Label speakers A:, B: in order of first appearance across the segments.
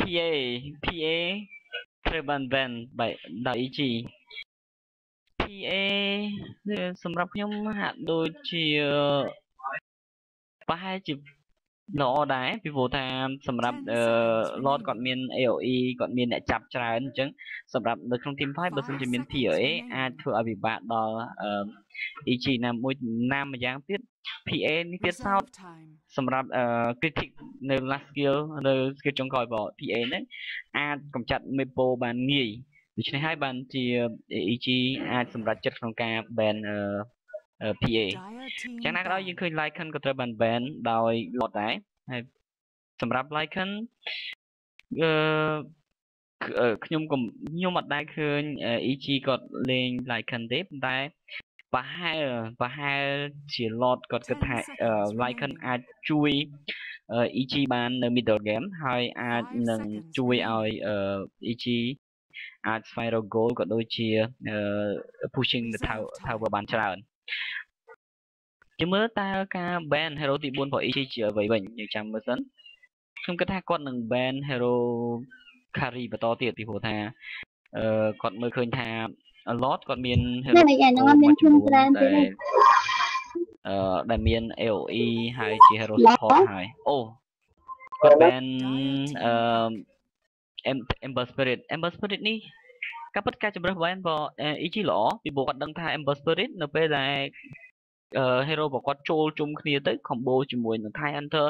A: PA PA ត្រូវបាន ban by ដោយ EG PA សម្រាប់ខ្ញុំហាក់ដូចជាប្រហែលជាល្អដែរពីព្រោះថាសម្រាប់អឺ Lord គាត់មាន AOE គាត់មានអ្នកចាប់ច្រើនអញ្ចឹងសម្រាប់នៅក្នុង Team Fight បើសិនជាមាន PA អាចធ្វើឲ្យពិបាកដល់អឺ EG ណាមួយណាម្យ៉ាងទៀត PA នេះទៀតសោតសម្រាប់អឺ critic នៅ last skill នៅ skill ចុងក្រោយរបស់ PA ហ្នឹងអាចកម្ចាត់ Mepo បានងាយដូច្នេះហើយបានជា EG អាចសម្រេចចិត្តក្នុងការ ban អឺ PA យ៉ាងណាក៏ដោយយើងឃើញ Lycan ក៏ត្រូវបាន ban ដោយ Lot ដែរហើយសម្រាប់ Lycan អឺខ្ញុំខ្ញុំអត់ដែរឃើញ EG គាត់លេង Lycan ទេប៉ុន្តែ ប្រហែលប្រហែលជា Lot គាត់គិតថា Lycan អាចជួយ EG បាននៅ middle game ហើយអាចនឹងជួយឲ្យ EG អាចស្វែងរក goal ក៏ដូចជា pushing the tower បានច្រើនជាមើលតើការ ban hero ទី4របស់ EG ជាអ្វីវិញយើងចាំមើលសិនខ្ញុំគិតថាគាត់នឹង ban hero carry បន្តទៀតពីព្រោះថាអឺគាត់មើលឃើញថា lot គាត់មាន
B: hero ហ្នឹងឯងហ្នឹងមានខ្ញុំច្រើនទេ
A: អឺដែលមាន AOE ហើយជា hero support ហើយអូគាត់ ban អឺ Ember Spirit Ember Spirit នេះការពិតការជំរើសបានរបស់ EG ល្អពីព្រោះគាត់ដឹងថា Ember Spirit នៅពេលដែល អឺ hero របស់គាត់ចូលជុំគ្នាទៅ combo ជាមួយនឹង Thai Hunter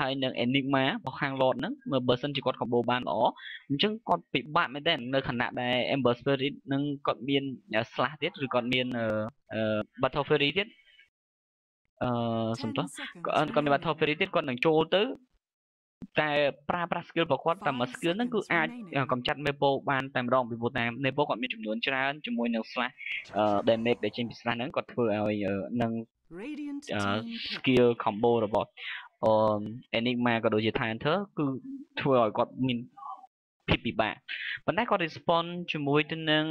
A: ហើយនឹង Enigma របស់ខាង Lord ហ្នឹងមើលបើសិនជាគាត់ combo បានល្អអញ្ចឹងគាត់ពិបាកមែនទែននៅខណៈដែល Ember Spirit នឹងគាត់មាន slash ទៀតឬគាត់មានអឺ Battle Fury ទៀតអឺសំទោសគាត់មាន Battle Fury ទៀតគាត់នឹងចូលទៅ តែប្រើប្រាស់ skill របស់គាត់តែមួយ skill ហ្នឹងគឺអាចកម្ចាត់ Mepo បានតែម្ដងពីព្រោះតែ Mepo គាត់មានចំនួនច្រើនជាមួយនឹង slash damage ដែលចេញពី slash ហ្នឹងគាត់ធ្វើឲ្យនឹង skill combo របស់អឺ Enigma ក៏ដូចជា Hunter គឺធ្វើឲ្យគាត់មាន ភាពពិបាកប៉ុន្តែគាត់ respond ជាមួយទៅនឹង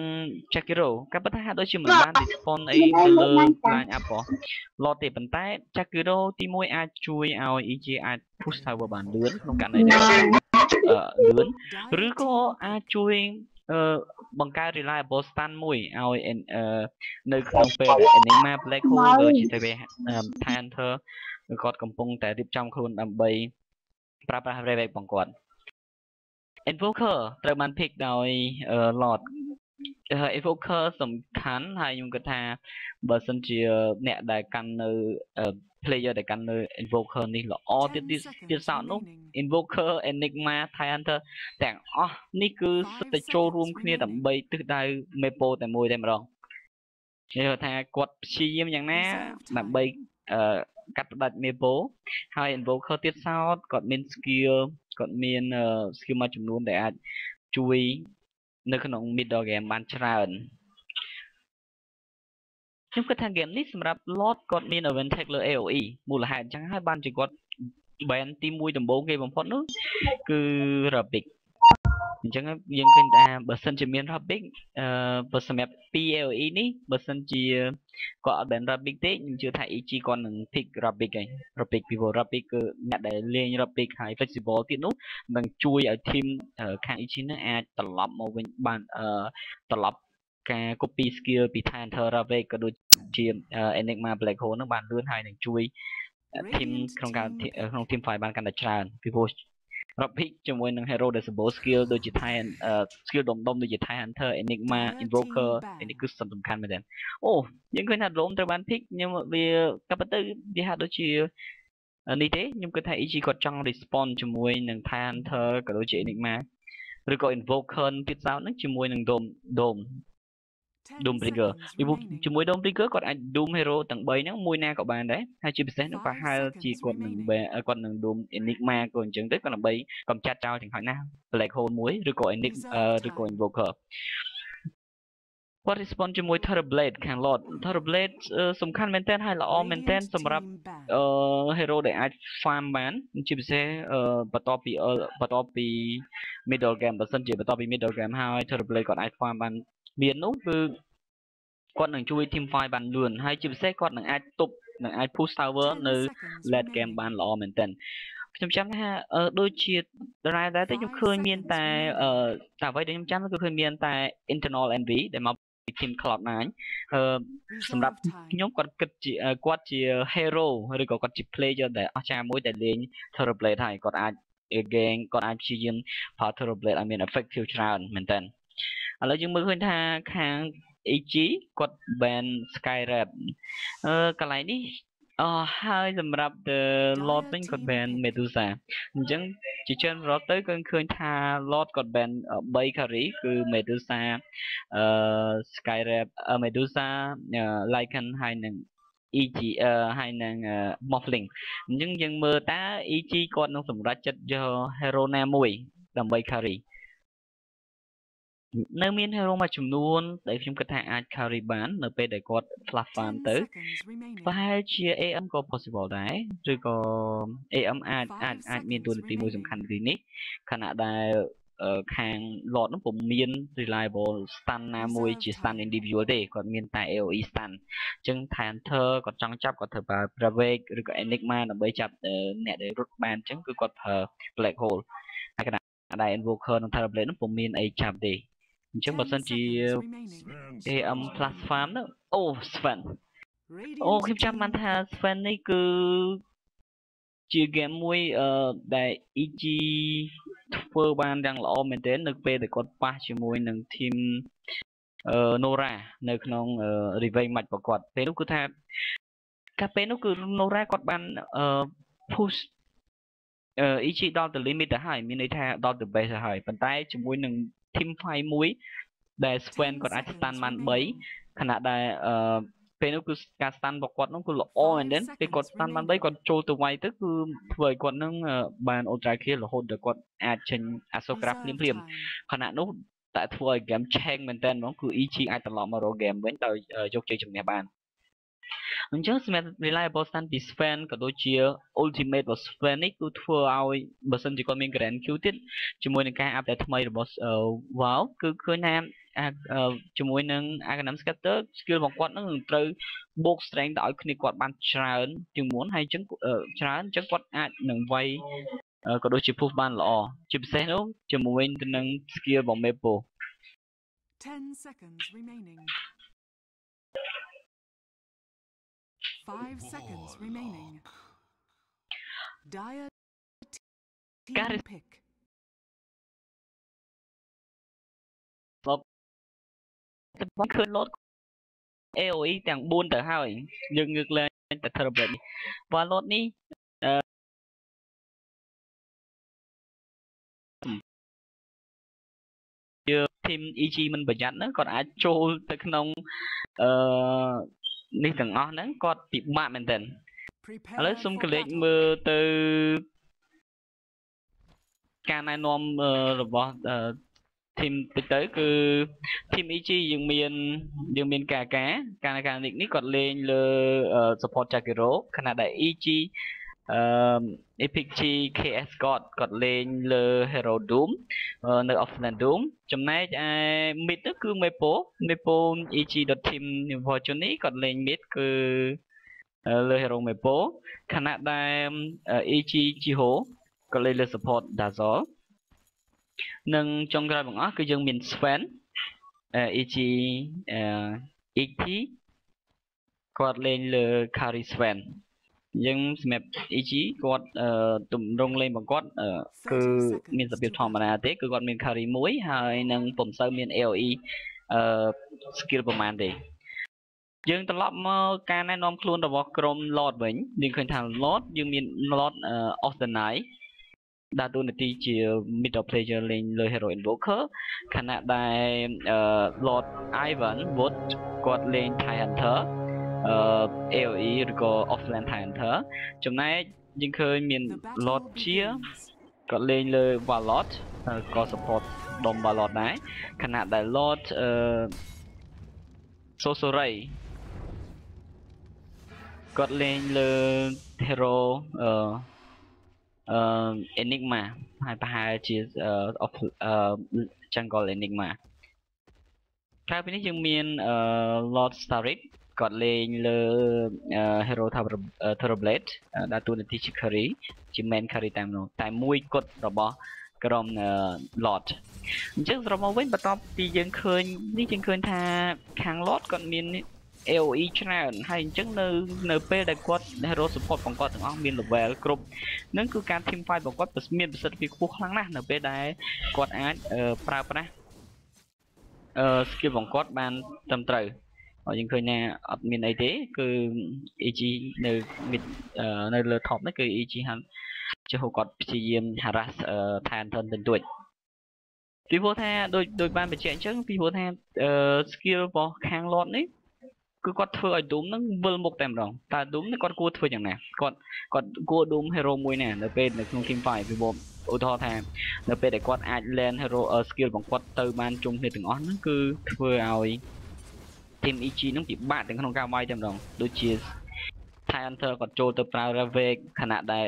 A: Jakiro ក៏ប៉ុន្តែហាក់ដូចជាមិនបាន respond អីទៅលើ line up របស់ Lot ទេប៉ុន្តែ Jakiro ទី1អាចជួយឲ្យ EJ អាច push tower បានលឿនក្នុងករណីដែលអឺលឿនឬក៏អាចជួយអឺបង្កើត reliable stun មួយឲ្យនៅក្នុងពេល Enigma Black Hole ដូចជាទៅ Panther គាត់កំពុងតែរៀបចំខ្លួនដើម្បីប្រើប្រាស់ revive របស់គាត់ Invoker ត្រូវបាន pick ដោយ Lord Invoker សំខាន់ហើយខ្ញុំគិតថាបើសិនជាអ្នកដែលកាន់នៅ player ដែលកាន់នៅ Invoker នេះល្អទៀតទៀតសោតនោះ Invoker Enigma Thai Hunter ទាំងអស់នេះគឺសិតតែចូលរួមគ្នាដើម្បីទិសដៅ Mepo តែមួយតែម្ដងនិយាយថាគាត់ព្យាយាមយ៉ាងណាដើម្បីអឺកាត់ផ្ដាច់ Mepo ហើយ Invoker ទៀតសោតគាត់មាន skill គាត់មាន skill មួយចំនួនដែលអាចជួយនៅក្នុង middle game បានច្រើនខ្ញុំគិតថា game នេះសម្រាប់ Lord គាត់មាន advantage លើ AOE មូលហេតុអញ្ចឹងហើយបានជាគាត់ ban ទី1ដំបូងគេបំផុតនោះគឺ Rabbit អញ្ចឹងយើងឃើញថាបើសិនជាមាន Rabbit អឺបើសម្រាប់ PLE នេះបើសិនជាគាត់អត់បាន Rabbit ទេខ្ញុំជឿថា EG គាត់នឹង pick Rabbit ហើយ Rabbit ពីព្រោះ Rabbit គឺអ្នកដែលលេង Rabbit ហើយ flexible ទៀតនោះនឹងជួយឲ្យ team ខាង EG នឹងអាចត្រឡប់មកវិញបានអឺត្រឡប់ការ copy skill ពី Hunter Rabbit ក៏ដូចជា Enigma Black Hole នឹងបានលឿនហើយនឹងជួយ team ក្នុងការក្នុង team fight បានកាន់តែច្រើនពីព្រោះ Rapid ជាមួយនឹង Hero Disable Skill ដូចជា Thai Skill ដុំដុំដូចជា Thai Hunter Enigma Invoker នេះគឺសំខាន់មែនទែនអូយើងឃើញថា Rome ត្រូវបាន pick ខ្ញុំវាក៏ប៉ុន្តែវាហាក់ដូចជានេះទេខ្ញុំគិតថា EG គាត់ចង់ respond ជាមួយនឹង Thai Hunter ក៏ដូចជា Enigma ឬក៏ Invoker ទៀតសោតហ្នឹងជាមួយនឹង Dome Dome Doom Trigger ពីព្រោះជាមួយ Doom Trigger គាត់អាច Doom Hero ទាំង3ហ្នឹងមួយណាក៏បានដែរហើយជាពិសេសនោះប្រហែលជាគាត់នឹងគាត់នឹង Doom Enigma ក៏អញ្ចឹងទៅគាត់ដើម្បីកំចាត់ចោលទាំងហើយណា Black Hole មួយឬក៏ Enigma ឬក៏ Invoker គាត់ respond ជាមួយ Terrorblade ខាង Lord Terrorblade សំខាន់មែនតើហើយល្អមែនតើសម្រាប់អឺ hero ដែលអាច farm បានជាពិសេសបន្ទាប់ពីបន្ទាប់ពី middle game បើសិនជាបន្ទាប់ពី middle game ហើយ Terrorblade គាត់អាច farm បាន មាននោះគឺគាត់នឹងជួយ team fight បានលឿនហើយជាពិសេសគាត់នឹងអាចទប់នឹងអាច push tower នៅ late game បានល្អមែនទែនខ្ញុំចាំថាអឺដូចជាដដែលដែរតែខ្ញុំឃើញមានតែអឺតែអ្វីដែលខ្ញុំចាំគឺឃើញមានតែ internal envy ដែលមកពី team Cloud9 អឺសម្រាប់ខ្ញុំគាត់គិតជាគាត់ជា hero ឬក៏គាត់ជា player ដែលអស្ចារ្យមួយដែលលេង Terrorblade ហើយគាត់អាច game គាត់អាចព្យាយាមប្រើ Terrorblade ឲ្យមាន effective ច្រើនមែនតើ ឥឡូវយើងមើលឃើញថាខាង EG គាត់ ban Skyred អឺកន្លែងនេះអឺហើយសម្រាប់ the lot វិញគាត់ ban Medusa អញ្ចឹងជាច្រើនរត់ទៅគឺឃើញថា lot គាត់ ban 3 carry គឺ Medusa អឺ Skyrap Medusa Lycan ហើយនឹង EG អឺហើយនឹង Morphling អញ្ចឹងយើងមើលតើ EG គាត់នឹងសម្រេចចិត្តយក hero ណាមួយដើម្បី carry នៅមាន hero មួយចំនួនដែលខ្ញុំគិតថាអាច carry បាននៅពេលដែលគាត់ fluff farm ទៅប្រហែលជា AM ក៏ possible ដែរឬក៏ AM អាចអាចអាចមានតួនាទីមួយសំខាន់ទីនេះខណៈដែលខាង lot នោះពុំមាន reliable stun ណាមួយជា stun individual ទេគាត់មានតែ AoE stun អញ្ចឹង Hunter គាត់ចង់ចាប់គាត់ធ្វើប្រើ Pravake ឬក៏ Enigma ដើម្បីចាប់អ្នកដែលរត់បានអញ្ចឹងគឺគាត់ប្រើ Black Hole ហើយខណៈដែល Invoker និង Terrorblade នោះពុំមានអីចាប់ទេ អញ្ចឹងបើសិនជា AM plus farm នោះអូ Sven អូខ្ញុំចាំបានថា Sven នេះគឺជា game មួយអឺដែល EG ធ្វើបានយ៉ាងល្អមែនទែននៅពេលដែលគាត់ប៉ះជាមួយនឹង team អឺ Nora នៅក្នុង Revenge match របស់គាត់ពេលនោះគឺថាកាលពេលនោះគឺ Nora គាត់បានអឺ push អឺ EG ដល់ទៅ limit ទៅហើយមានន័យថាដល់ទៅ base ទៅហើយប៉ុន្តែជាមួយនឹង team fight មួយដែល Sven គាត់អាច stand បាន3ខណៈដែលអឺពេលនោះគឺការ stand របស់គាត់នោះគឺល្អមែនទែនពេលគាត់ stand បាន3គាត់ចូលទៅវាយទៅគឺធ្វើឲ្យគាត់នឹងបាន ultra kill រហូតដល់គាត់អាចចេញអសូក្រាភ្លាមភ្លាមខណៈនោះតែធ្វើឲ្យ game change មែនទែនហ្មងគឺ EG អាចត្រឡប់មករក game វិញដោយយកជ័យជំនះបាន អញ្ចឹងសម្រាប់ reliable stand ពី Sven ក៏ដូចជា ultimate របស់ Sven នេះគឺធ្វើឲ្យបើសិនជាគាត់មាន grand Q ទៀតជាមួយនឹងការ update ថ្មីរបស់ WoW គឺឃើញថាជាមួយនឹង Aghanim Scatter skill របស់គាត់នឹងត្រូវបូក strength ទៅឲ្យគ្នាគាត់បានច្រើនជាងមុនហើយអញ្ចឹងច្រើនអញ្ចឹងគាត់អាចនឹងវាយក៏ដូចជា push បានល្អជាពិសេសនោះជាមួយទៅនឹង skill របស់ Mepo 10 seconds remaining 5 seconds remaining. Dire team pick. តែបងឃើញលោត AOE ទាំង4ទៅហើយយើងងើកឡើងតែ Terrible នេះបើលោតនេះអឺជា team EG មិនប្រយ័ត្នហ្នឹងគាត់អាចចូលទៅក្នុងអឺ នេះទាំងអស់ហ្នឹងគាត់ពិបាកមែនទែនឥឡូវសុំកលេចមើលទៅការណែនាំរបស់ team តិចទៅគឺ team EG យើងមានយើងមានកាកាការការនេះនេះគាត់លេងលើ support Jakiro ខណៈដែល EG អឺ Epic G KS God គាត់លេងលើ Hero Doom នៅ Offline Doom ចំណែកឯ Mid នោះគឺ Mepo Mepo EG.team Fortune នេះគាត់លេង Mid គឺលើ Hero Mepo ខណៈដែល EG Jiho ក៏លេងលើ Support Dazol និងចុងក្រោយបង្អស់គឺយើងមាន Sven EG ET គាត់លេងលើ Carry Sven យើងសម្រាប់ EG គាត់ទម្រង់លេងរបស់គាត់គឺមានសភាពធម្មតាទេគឺគាត់មាន carry មួយហើយនឹងពុំសូវមាន AoE អឺ skill ប្រហែលទេយើងត្រឡប់មកការណែនាំខ្លួនរបស់ក្រុម Lord វិញយើងឃើញថា Lord យើងមាន Lord Ostenai ដើរតួនាទីជា middle player លេងលើ Hero Invoker ខណៈដែល Lord Ivan Wood គាត់លេង Thai Hunter អឺ AOE ឬក៏ Offline Hunter ចំណែកយើងឃើញមាន Lord Chia គាត់លេងលើ Valot ក៏ support ដុំ Valot ដែរខណៈដែល Lord អឺ Sorcery គាត់លេងលើ Hero អឺអឺ Enigma ហើយប្រហែលជា Jungle Enigma ក្រៅពីនេះយើងមាន Lord Starik គាត់លេងលើ Hero Terrorblade ដើរតួនាទីជា carry ជា main carry តែម្ដងតែមួយគត់របស់ក្រុម Lord អញ្ចឹងសរុបមកវិញបន្ទាប់ពីយើងឃើញនេះយើងឃើញថាខាង Lord គាត់មាន AOE ច្រើនហើយអញ្ចឹងនៅនៅពេលដែលគាត់ hero support របស់គាត់ទាំងអស់មាន level គ្រប់នឹងគឺការ team fight របស់គាត់មានប្រសិទ្ធភាពខ្ពស់ខ្លាំងណាស់នៅពេលដែលគាត់អាចប្រើប្រាស់អឺ skill របស់គាត់បានត្រឹមត្រូវហើ យយើងឃើញថាអត់មានអីទេ គឺ EG នៅនៅលើ top នេះគឺ EG ហាន់ចុះគាត់ព្យាយាម harass ថែនថនតិចតួចពីព្រោះថាដូចដូចបានបញ្ជាក់អញ្ចឹងពីព្រោះថា skill របស់ខាង Lord នេះគឺគាត់ធ្វើឲ្យ Doom ហ្នឹងវិលមុខតែម្ដងតើ Doom នេះគាត់គួរធ្វើយ៉ាងណាគាត់គាត់គួរ Doom hero មួយណានៅពេលនៅក្នុង team fight ពីព្រោះឧទាហរណ៍ថានៅពេលដែលគាត់អាច land hero skill របស់គាត់ទៅបានជុំគ្នាទាំងអស់ហ្នឹងគឺធ្វើឲ្យ team EG ហ្នឹងពិបាកទាំងក្នុងការវាយតែម្ដងដូចជា Thai Hunter គាត់ចូលទៅប្រើ Ravage ខណៈដែល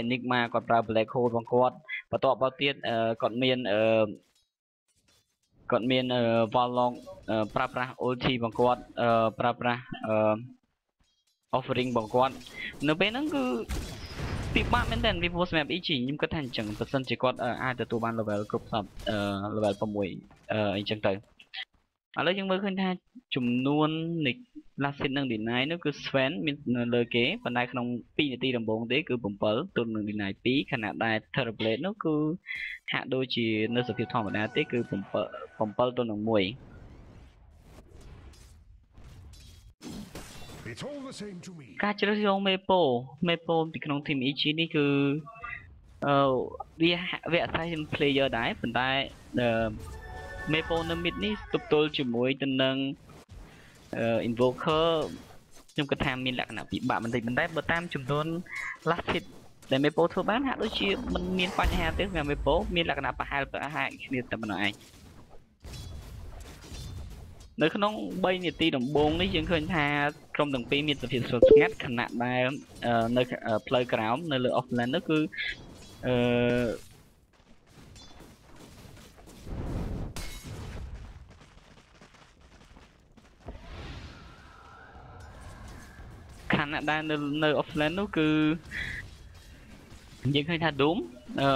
A: Enigma គាត់ប្រើ Black Hole របស់គាត់បន្ទាប់មកទៀតគាត់មានគាត់មាន Warlock ប្រើប្រាស់ ulti របស់គាត់ប្រើប្រាស់ offering របស់គាត់នៅពេលហ្នឹងគឺពិបាកមែនតើពីព្រោះសម្រាប់ EG ខ្ញុំគិតថាអញ្ចឹងបើសិនជាគាត់អាចទទួលបាន level គ្រប់សព level 6អញ្ចឹងទៅ ឥឡូវយើងមើលឃើញថាចំនួននៃ last hit និង deny នោះគឺ Sven មាននៅលើគេប៉ុន្តែក្នុង2នាទីដំបូងទេគឺ7ទល់នឹង deny 2ខណៈដែល Terrorblade នោះគឺហាក់ដូចជានៅសភាពធម្មតាទេគឺ7 7ទល់នឹង1
C: It's all the same to me.
A: ការជ្រើសយកមេប៉ូមេប៉ូពីក្នុង team EG នេះគឺអឺវាវាអាស្រ័យនឹង player ដែរប៉ុន្តែអឺ មេប៉ូនៅ mid នេះទប់ទល់ជាមួយទៅនឹង invoker ខ្ញុំគិតថាមានលក្ខណៈពិបាកបន្តិចប៉ុន្តែបើតាមចំនួន last hit ដែលមេប៉ូធ្វើបានហាក់ដូចជាមិនមានបញ្ហាទេសម្រាប់មេប៉ូមានលក្ខណៈប្រហែលប្រហែលគ្នាតែប៉ុណ្ណោះឯងនៅក្នុង3នាទីដំបូងនេះយើងឃើញថាក្រុមទាំងពីរមានសភាពស្ងប់ស្ងាត់ខណៈដែលនៅផ្លូវក្រោមនៅលើ offline នោះគឺអឺ ខណៈដែលនៅនៅ offline នោះគឺយើងឃើញថា Doom អឺ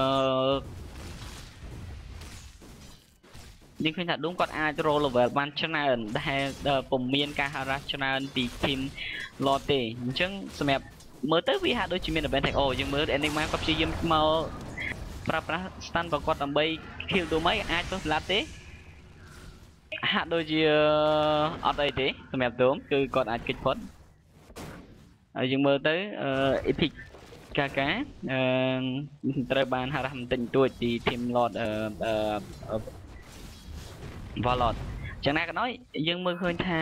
A: យើងឃើញថា Doom គាត់អាច roll level បានច្រើនដែលពុំមានការ harass ច្រើនពី team Lord ទេអញ្ចឹងសម្រាប់មើលទៅវាហាក់ដូចជាមាន advantage អូយើងមើល Enigma គាត់ព្យាយាមមកប្រើប្រាស់ stun របស់គាត់ដើម្បី kill Doom អីអាចទៅស្លាប់ទេហាក់ដូចជាអត់អីទេសម្រាប់ Doom គឺគាត់អាចគេចផុត ហើយយើងមើលទៅអឺ epic កាកាអឺត្រូវបានហារ៉ាស់បន្តិចបន្តួចពី team lord អឺ Valot ចឹងណាក៏ដោយយើងមើលឃើញថា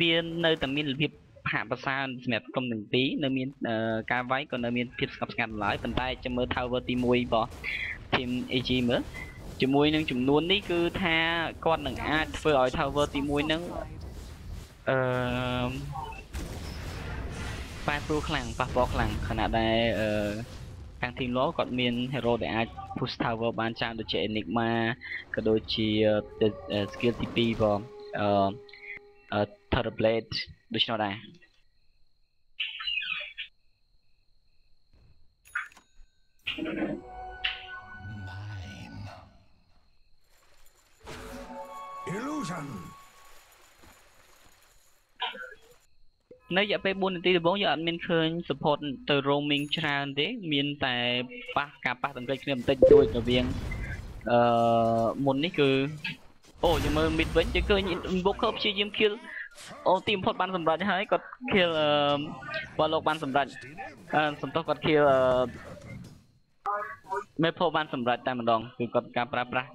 A: វានៅតែមានលទ្ធភាពហាក់ប្រសើរសម្រាប់ក្រុមទាំងពីរនៅមានការវាយក៏នៅមានភាពស្ងប់ស្ងាត់ឡើយប៉ុន្តែចាំមើល Tower ទី1របស់ team AG មើលជាមួយនឹងចំនួននេះគឺថាគាត់នឹងអាចធ្វើឲ្យ Tower ទី1នឹងអឺ ប៉ែព្រួខ្លាំងប៉ះពាល់ខ្លាំងខណៈដែលអឺខាង team law គាត់មាន hero ដែលអាច push tower បានច្រើនដូចជា enigma ក៏ដូចជា skill ទី2ផងអឺ terrorblade ដូច្នោះដែរ
C: Mine. Illusion.
A: នៅរយៈពេល4នាទីដំបូងយើងអត់មានឃើញ support ទៅ roaming ច្រើនទេ មានតែប៉ះការប៉ះទង្គិចគ្នាបន្តិចបន្តួចរវាងអឺមុននេះគឺអូយើងមើល mid វិញយើងឃើញ invoker ព្យាយាម kill អូទីបំផុតបានសម្រេចហើយគាត់ kill អឺបើលោកបានសម្រេចអឺសំទោសគាត់ kill អឺមេផូបានសម្រេចតែម្ដងគឺគាត់ការប្រើប្រាស់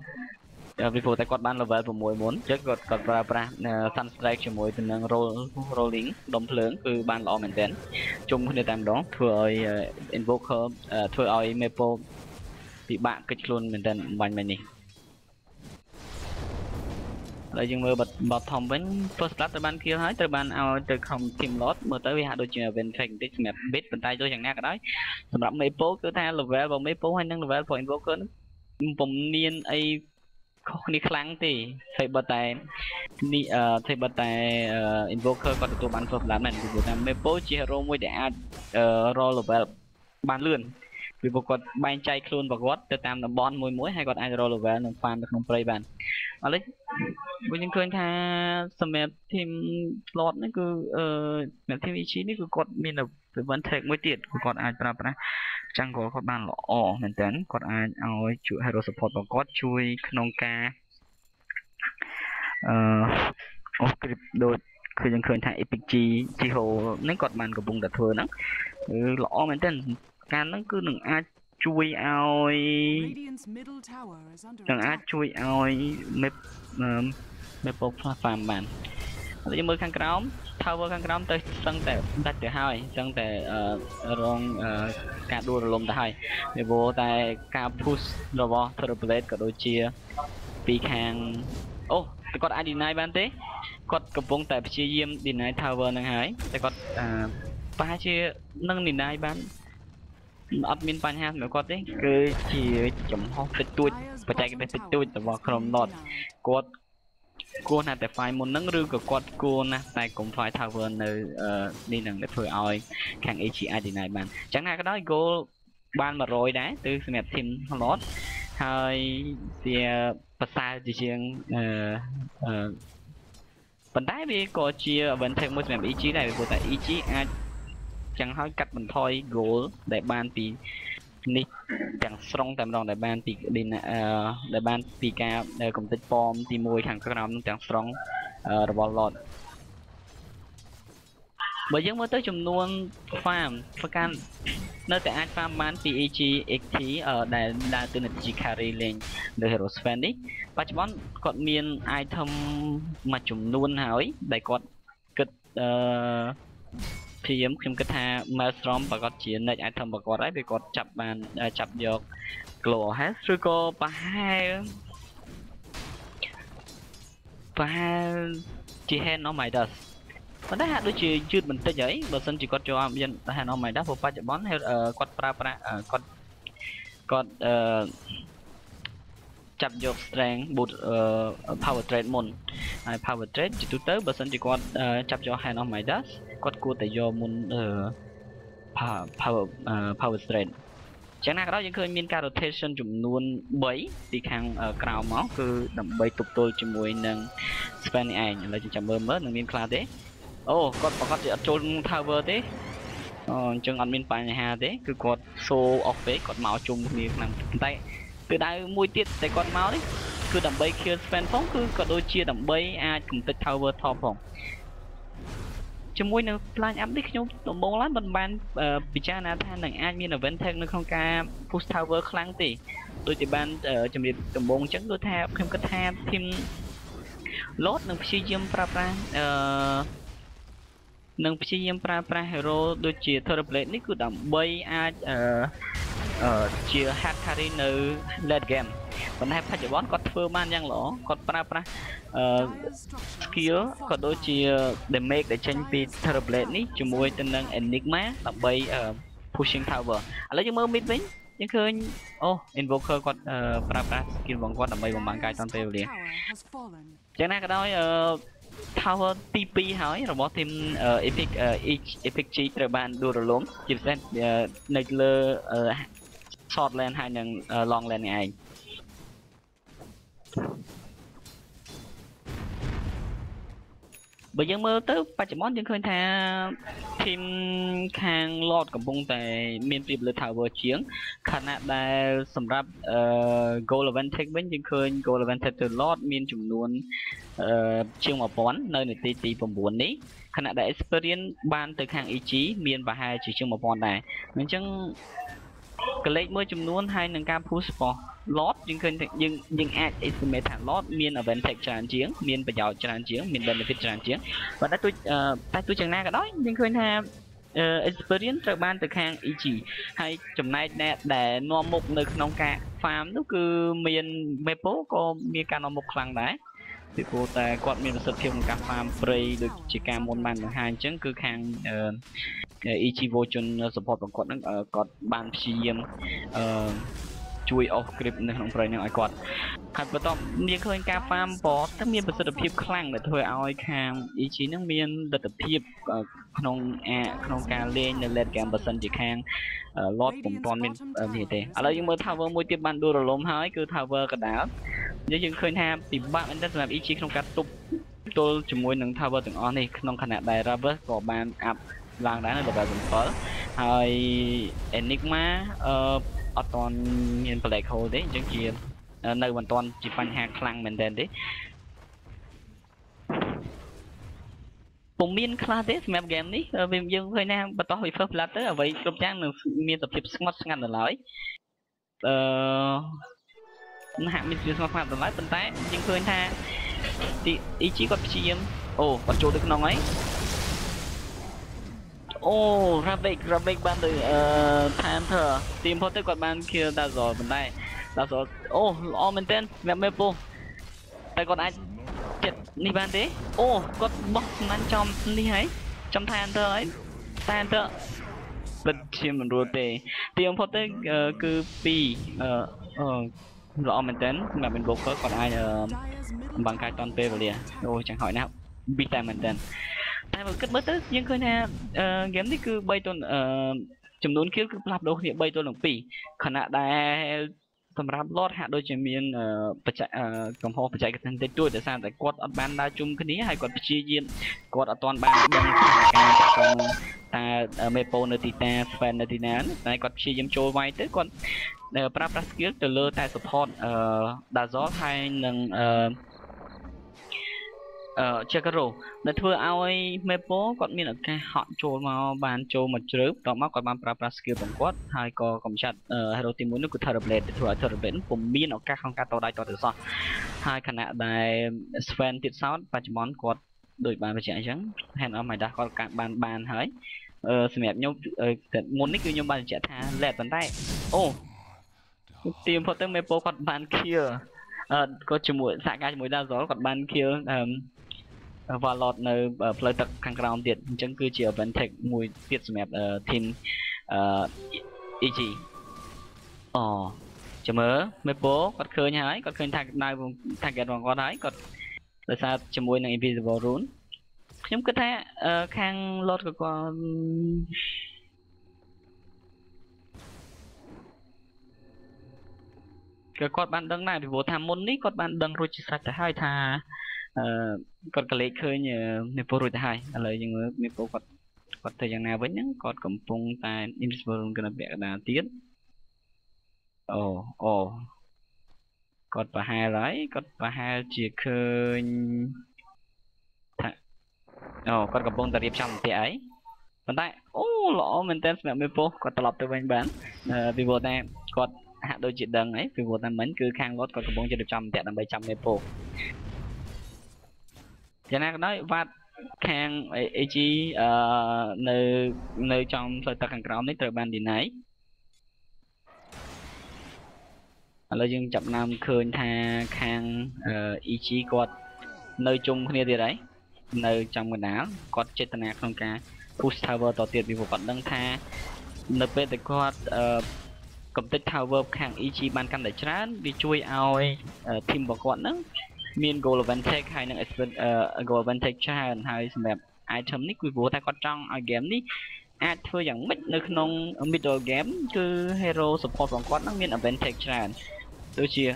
A: ពីព្រោះតែគាត់បាន level 6មុនអញ្ចឹងគាត់គាត់ប្រើប្រាស់ sun strike ជាមួយទៅនឹង roll rolling ដុំភ្លើងគឺបានល្អមែនទែនជុំគ្នាតែម្ដងធ្វើឲ្យ invoker ធ្វើឲ្យ maple ពិបាកកិច្ចខ្លួនមែនទែនបាញ់មិញនេះហើយយើងមើលបាត់ធំវិញ first blood ត្រូវបាន kill ហើយត្រូវបានឲ្យទៅខំ team lot មើលទៅវាហាក់ដូចជា event track បន្តិចសម្រាប់ bit ប៉ុន្តែទោះយ៉ាងណាក៏ដោយសម្រាប់ maple គឺថា level របស់ maple ហើយនិង level របស់ invoker ពុំមានអី ខុសគ្នាខ្លាំងទេហើយបើតែនេះអឺធ្វើបើតែអឺ invoker គាត់ទទួលបាន first blood មែនពីព្រោះថា Maple ជា hero មួយដែលអាចអឺ roll level បានលឿនពីព្រោះគាត់បែងចែកខ្លួនរបស់គាត់ទៅតាមតំបន់មួយមួយហើយគាត់អាច roll level និង farm នៅក្នុងព្រៃបាន ឥឡូវវិញយើងឃើញថាសម្រាប់ team slot នេះគឺអឺសម្រាប់ team EG នេះគឺគាត់មាន advantage មួយទៀតគឺគាត់អាចប្រើប្រាស់ jungle គាត់បានល្អមែនតើគាត់អាចឲ្យជួយ hero support របស់គាត់ជួយក្នុងការអឺអូគ្រីបដូចគឺយើងឃើញថា Epic G Jiho ហ្នឹងគាត់បានកំពុងតែធ្វើហ្នឹងគឺល្អមែនទែនការហ្នឹងគឺនឹងអាច ជួយឲ្យ
D: Radiant's middle tower is under
A: នឹងអាច
D: attack.
A: ជួយឲ្យ map អឺ Maple Plus Farm បានហើយយើងមើលខាងក្រោម tower ខាងក្រោមទៅសឹងតែដាច់ទៅហើយសឹងតែអឺរងអឺការដួលរលំទៅហើយពីព្រោះតែការ push របស់ Turtle Blade ក៏ដូចជាពីខាងអូតែគាត់អាច deny បានទេគាត់កំពុងតែព្យាយាម deny tower ហ្នឹងហើយតែគាត់អឺប្រហែលជានឹង deny បាន អត់មានបញ្ហាសម្រាប់គាត់ទេគឺជាចំហតិចតួច
D: Dire's
A: បច្ចេក
D: bottom
A: ទេសតិច
D: tower
A: តួចរបស់ក្រុម
D: is
A: Nord
D: denied.
A: គាត់គួរណាស់តែ file មុនហ្នឹងឬក៏គាត់គួរណាស់តែកុំ file tower នៅអឺនេះហ្នឹងដែលធ្វើឲ្យខាង AG អាច deny បានអញ្ចឹងណាក៏ដោយ goal បាន100ដែរទៅសម្រាប់ team Lord ហើយវាប្រសើរជាជាងអឺអឺប៉ុន្តែវាក៏ជា advantage មួយសម្រាប់ EG ដែរព្រោះតែ EG អាច ចឹងហើយកាត់បន្ថយ goal ដែលបានពីនេះទាំងស្រុងតែម្ដងដែលបានពីឌីណាអឺដែលបានពីការដែលកំទេចប៉មទី1ខាងក្រោមនោះទាំងស្រុងអឺរបស់ Lord បើយើងមើលទៅចំនួន farm ប្រកាន់នៅតែអាច farm បានពី AG XT អឺដែលដើរទៅនៅ G carry លេងលើ Hero Sven នេះបច្ចុប្បន្នគាត់មាន item មួយចំនួនហើយដែលគាត់គិតអឺ ព្យាយាមខ្ញុំគិតថា Maelstrom ប្រកាសជា next item របស់គាត់ហើយពេលគាត់ចាប់បានអឺចាប់យក Glow Health ឬក៏ប្រហែលប្រហែលជា Hand of Midas ប៉ុន្តែហាក់ដូចជាយឺតបន្តិចហើយបើសិនជាគាត់ចូលអាមាន Hand of Midas ព្រោះបច្ចុប្បន្នអឺគាត់ប្រើប្រាស់អឺគាត់គាត់អឺ ចាប់យក strength boot អឺ power trade មុនហើយ power trade ជាទូទៅបើសិនជាគាត់អឺចាប់យក hand of midas គាត់គួរតែយកមុនអឺ power power អឺ power trade ចឹងណាក៏ដោយយើងឃើញមានការ rotation ចំនួន3ពីខាងអឺក្រៅមកគឺដើម្បីទប់ទល់ជាមួយនឹង span នេះឯងឥឡូវយើងចាំមើលមើលនឹងមានខ្លះទេអូគាត់ប្រកាសជាអត់ចូលក្នុង tower ទេអូអញ្ចឹងអត់មានបញ្ហាទេគឺគាត់ show off ពេកគាត់មកជុំគ្នាខ្លាំងប៉ុន្តែ គឺដៅមួយទៀតតែគាត់មកនេះគឺដើម្បី kill span ផងគឺក៏ដូចជាដើម្បីអាចកំទេច tower top ផងជាមួយនឹង plan up នេះខ្ញុំដំបូងឡើយមិនបានអឺពិចារណាថានឹងអាចមាន event tag នៅក្នុងការ push tower ខ្លាំងទេដូចជាបានអឺជំរាបដំបូងអញ្ចឹងដូចថាខ្ញុំគិតថា team lot នឹងព្យាយាមប្រើប្រាស់អឺ នឹងព្យាយាមប្រើប្រាស់ hero ដូចជា Turtle Blade នេះគឺដើម្បីអាចអឺអឺជា hard carry នៅ late game ប៉ុន្តែបច្ចុប្បន្នគាត់ធ្វើបានយ៉ាងល្អគាត់ប្រើប្រាស់អឺ
D: Dire's structures
A: skill
D: are
A: ក៏ដូចជា damage ដែលចេញពី Terror Blade នេះជាមួយទៅនឹង Enigma ដើម្បីអឺ pushing tower ឥឡូវយើងមើល mid វិញយើងឃើញអូ invoker គាត់អឺប្រើប្រាស់ skill របស់គាត់ដើម្បីបំផាំងកាយតាមពេលវេលា
D: tower has fallen.
A: ចឹងណាក៏ដោយអឺ tower ទី2ហើយរបស់ team អឺ Epic អឺ Each- Epic G ត្រូវបានដួលរលំជាពិសេសអឺនៅលើអឺ short lane ហើយនិងអឺ long lane នេះឯង បើយើងមើលទៅបច្ចុប្បន្នយើងឃើញថា team ខាង Lord កំពុងតែមានប្រៀបលើ Tower ជាងខណៈដែលសម្រាប់អឺ Goal Advantage វិញយើងឃើញ Goal Advantage ទៅ Lord មានចំនួនអឺជាង1000នៅនាទីទី9នេះខណៈដែល Experience បានទៅខាង EG មានប្រហែលជាជាង1000ដែរអញ្ចឹង កលេចមួយចំនួនហើយនឹងការ push របស់ Lord យើងឃើញថាយើងយើងអាច estimate ថា Lord មាន advantage ច្រើនជាងមានប្រយោជន៍ច្រើនជាងមាន benefit ច្រើនជាងប៉ុន្តែទោះអឺតែទោះយ៉ាងណាក៏ដោយយើងឃើញថាអឺ experience ត្រូវបានទៅខាង EG ហើយចំណែកអ្នកដែលនាំមុខនៅក្នុងការ farm នោះគឺមាន Maple ក៏មានការនាំមុខខ្លាំងដែរ ពីព្រោះតែគាត់មានប្រសិទ្ធភាពក្នុងការ farm ព្រៃដូចជាការមុនបានបង្ហាញអញ្ចឹងគឺខាងអឺ EG Votion support របស់គាត់ហ្នឹងអឺគាត់បានព្យាយាមអឺ ជួយអស់ grip នៅក្នុងព្រៃនឹងឲ្យគាត់ហើយបន្ទាប់មានឃើញការ farm bot តែមានប្រសិទ្ធភាពខ្លាំងដែលធ្វើឲ្យខាង EG នឹងមានលទ្ធភាពអឺក្នុងអាក្នុងការលេងនៅ late game បើសិនជាខាង lot ពុំទាន់មានអឺនេះទេឥឡូវយើងមើល tower មួយទៀតបានដួលរលំហើយគឺ tower កដាលយើងយើងឃើញថាពិបាកមែនទែនសម្រាប់ EG ក្នុងការទប់ទល់ជាមួយនឹង tower ទាំងអស់នេះក្នុងខណៈដែល Ravers ក៏បានអាប់ឡើងដែរនៅ level 7ហើយ Enigma អឺ អត់ទាន់មាន black hole ទេអញ្ចឹងជានៅមិនទាន់ជាបញ្ហាខ្លាំងមែនទែនទេពុំមានខ្លះទេសម្រាប់ game នេះវាយើងឃើញថាបន្តពី first blood ទៅអ្វីគ្រប់យ៉ាងនឹងមានសភាពស្ងត់ស្ងាត់នៅឡើយអឺហាក់មានសភាពស្ងត់ស្ងាត់នៅឡើយប៉ុន្តែយើងឃើញថា EG គាត់ព្យាយាមអូគាត់ចូលទៅក្នុងហើយ អូ Ravik Ravik បានទៅអឺ Panther ទីបំផុតទៅគាត់បាន kill Dazor ប៉ុន្តែ Dazor អូល្អមែនទែនសម្រាប់មេពោតែគាត់អាចចិត្តនេះបានទេអូគាត់បោះសំណាញ់ចំនេះហើយចំ Panther ហើយ Panther ពិតជាមិនរួចទេទីបំផុតទៅគឺ2អឺអឺល្អមែនទែនសម្រាប់ Invoker គាត់អាចអឺ
D: Dyer's middle
A: បង្កើតតាន់ពេលវេលាអូ chẳng hỏi ណាស់ប៊ីតែមែនតើ តែបើគិតមើលទៅយើងឃើញថាអឺហ្គេមនេះគឺ3ទល់អឺចំនួន kill គឺផ្លាស់ប្ដូរគ្នា3ទល់នឹង2ខណៈដែលសម្រាប់ Lord ហាក់ដូចជាមានបច្ចេកកំហុសបច្ចេកទេសតិចតួចដោយសារតែគាត់អត់បានដើរជុំគ្នាហើយគាត់ព្យាយាមគាត់អត់ទាន់បានដឹងពីការតកងតើមេប៉ូនៅទីតា Sven នៅទីណាតែគាត់ព្យាយាមចូលវាយទៅគាត់ប្រើប្រាស់ skill ទៅលើតែ support អឺ Dazol ហើយនឹងអឺ អឺ Chakaro ដែលធ្វើឲ្យ Mepo គាត់មានឱកាសហក់ចូលមកបានចូលមកជ្រើបន្ទាប់មកគាត់បានប្រើប្រាស់ skill របស់គាត់ហើយក៏កំចាត់ hero ទី1នោះគឺ Terrorblade ដែលធ្វើឲ្យ Terrorblade ពុំមានឱកាសក្នុងការតដៃតទៅសោះហើយខណៈដែល Sven ទៀតសោតបច្ចុប្បន្នគាត់ដូចបានបញ្ជាក់អញ្ចឹង Hand of Midas គាត់កាត់បានបានហើយអឺសម្រាប់ខ្ញុំមុននេះគឺខ្ញុំបានបញ្ជាក់ថា let ប៉ុន្តែអូទីបំផុតទៅ Mepo គាត់បាន kill អឺគាត់ជាមួយសហការជាមួយ Dazol គាត់បាន kill អឺ Valot នៅផ្លូវទឹកខាងក្រោមទៀតអញ្ចឹងគឺជា advantage មួយទៀតសម្រាប់ team អឺ EG អូចាំមើលមេប៉ូគាត់ឃើញហើយគាត់ឃើញថាដៅ target របស់គាត់ហើយគាត់ដោយសារជាមួយនឹង invisible rune ខ្ញុំគិតថាខាង lot ក៏គាត់ក៏គាត់បានដឹងដែរពីព្រោះថាមុននេះគាត់បានដឹងរួចជាស្រេចទៅហើយថាអឺ គាត់ក៏លេខឃើញមេពូរួចទៅហើយឥឡូវយើងមើលមេពូគាត់គាត់ទៅយ៉ាងណាវិញហ្នឹងគាត់កំពុងតែ invisible កណ្ដាលពាក់កណ្ដាលទៀតអូអូគាត់ប្រហែលហើយគាត់ប្រហែលជាឃើញថាអូគាត់កំពុងតែរៀបចំផ្ទះអីប៉ុន្តែអូល្អមែនតើសម្រាប់មេពូគាត់ត្រឡប់ទៅវិញបានពីព្រោះតែគាត់ហាក់ដូចជាដឹងអីពីព្រោះតែមិញគឺខាងរត់គាត់កំពុងរៀបចំផ្ទះដើម្បីចាំមេពូ យ៉ាងណាក៏ដោយវត្តខាង AG អឺនៅនៅចំផ្លូវទឹកខាងក្រោមនេះត្រូវបាន deny ឥឡូវយើងចាប់ណាមឃើញថាខាង EG គាត់នៅជុំគ្នាទៀតហើយនៅចំកណ្ដាលគាត់ចេតនាក្នុងការ push tower តទៀតពីព្រោះគាត់ដឹងថានៅពេលដែលគាត់អឺកំទេច tower ខាង EG បានកាន់តែច្រើនវាជួយឲ្យ team របស់គាត់ហ្នឹង មាន goal advantage ហើយនឹង goal advantage ច្រើនហើយសម្រាប់ item នេះគឺព្រោះតែគាត់ចង់ឲ្យ game នេះអាចធ្វើយ៉ាងម៉េចនៅក្នុង middle game គឺ hero support របស់គាត់នឹងមាន advantage ច្រើនដូចជាឥ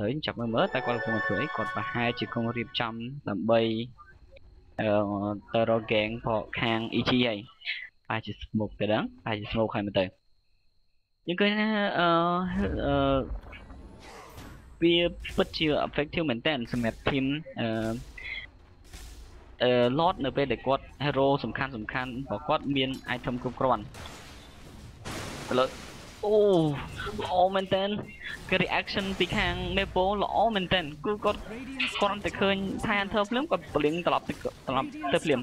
A: ឡូវចាប់មើលមើលតែគាត់កំពុងធ្វើអីគាត់ប្រហែលជាគង់រៀបចំដើម្បីអឺទៅរក gang ផងខាង EG ហើយអាចជា smoke ទៅដឹងអាចជា smoke ហើយមើលទៅយើងឃើញថាអឺអឺ វាពិតជា effective មែនតើសម្រាប់ team អឺអឺ lot នៅពេលដែលគាត់ hero សំខាន់សំខាន់របស់គាត់មាន item គ្រប់គ្រាន់ឥឡូវអូល្អមែនតើគឺ reaction ពីខាង Mepo ល្អមែនតើគឺគាត់គ្រាន់តែឃើញថា Hunter ភ្លាមគាត់បលៀងត្រឡប់ទៅត្រឡប់ទៅភ្លាម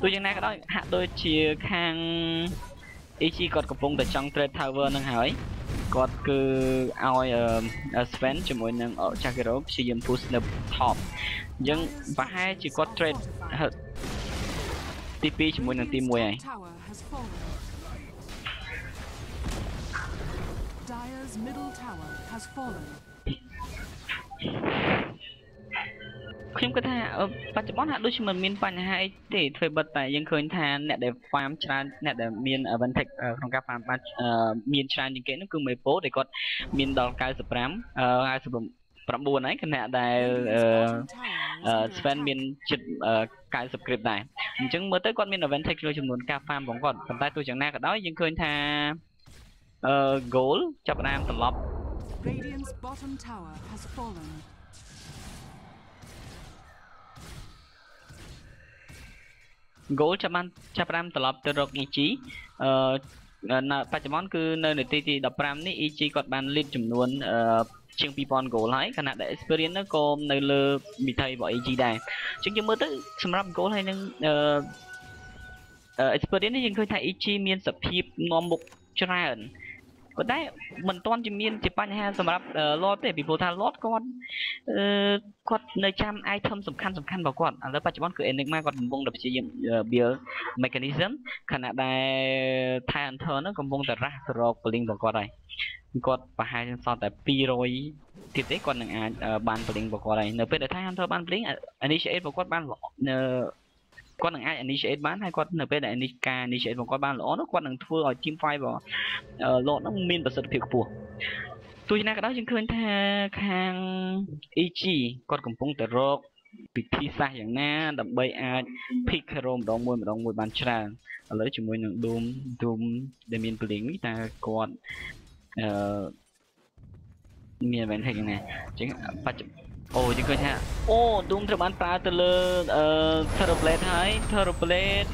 A: ទោះយ៉ាងណាក៏ដោយហាក់ដូចជាខាង EG គាត់កំពុងតែចង់ trade tower នឹងហើយ គាត់គឺឲ្យ Sven ជាមួយនឹង Chakiro ព្យាយាម push នៅ top អញ្ចឹងប្រហែលជាគាត់ trade ទី2ជាមួយនឹងទី1ហើយ
D: tower has fallen. Dyer's Radiant's middle tower has fallen.
A: ខ្ញុំគិតថាអឺបច្ចុប្បន្នហាក់ដូចជាមិនមានបញ្ហាអីទេធ្វើបិទតែយើងឃើញថាអ្នកដែល farm ច្រើនអ្នកដែលមាន advantage អឺក្នុងការ farm បានអឺមានច្រើនជាងគេនោះគឺមេប៉ូដែលគាត់មានដល់95អឺ59ហើយគណៈដែលអឺ
D: Radiant's bottom tower is
A: អឺ
D: under
A: Sven
D: attack.
A: មានចិត្តអឺ90 crypt ដែរអញ្ចឹងមើលទៅគាត់មាន advantage លើចំនួនការ farm របស់គាត់ប៉ុន្តែទោះយ៉ាងណាក៏ដោយយើងឃើញថាអឺ goal ចាប់ផ្ដើមត្រឡប់
D: Radiant's bottom tower has fallen.
A: Goal ចាប់បានចាប់ផ្ដើមត្រឡប់ទៅរក EG អឺនៅបច្ចុប្បន្នគឺនៅនាទីទី15នេះ EG គាត់បាន lead ចំនួនអឺជាង2000 goal ហើយខណៈដែល experience នោះក៏នៅលើមីថៃរបស់ EG ដែរអញ្ចឹងយើងមើលទៅសម្រាប់ goal ហើយនឹងអឺអឺ experience នេះយើងឃើញថា EG មានសភាពនាំមុខច្រើន ប៉ុន្តែមិនទាន់ជាមានជាបញ្ហាសម្រាប់ Lord ទេពីព្រោះថា Lord គាត់អឺគាត់នៅចាំ item សំខាន់សំខាន់របស់គាត់ឥឡូវបច្ចុប្បន្នគឺ Enigma គាត់កំពុងតែព្យាយាម build mechanism ខណៈដែល Thai Hunter ហ្នឹងកំពុងតែរះទៅរក Blink របស់គាត់ហើយគាត់ប្រហែលសល់តែ200ទៀតទេគាត់នឹងអាចអឺបាន Blink របស់គាត់ហើយនៅពេលដែល Thai Hunter បាន Blink initiate របស់គាត់បានល្អនៅ គាត់នឹងអាច initiate បានហើយគាត់នៅពេលដែល initiate ការ initiate របស់គាត់បានល្អនោះគាត់នឹងធ្វើឲ្យ team fight របស់ Lord ហ្នឹងមានប្រសិទ្ធភាពខ្ពស់ទោះយ៉ាងណាក៏ដោយយើងឃើញថាខាង EG គាត់កំពុងតែរកពិធីសាស្ត្រយ៉ាងណា ដើម្បីអាច pick hero ម្ដងមួយម្ដងមួយបានច្រើនឥឡូវជាមួយនឹង Doom Doom ដែលមាន blink នេះតើគាត់អឺមាន advantage យ៉ាងណាអញ្ចឹងបច្ចុប្បន្ន អូយើងឃើញថាអូ Doom ត្រូវបានប្រើទៅលើអឺ Terrorblade ហើយ Terrorblade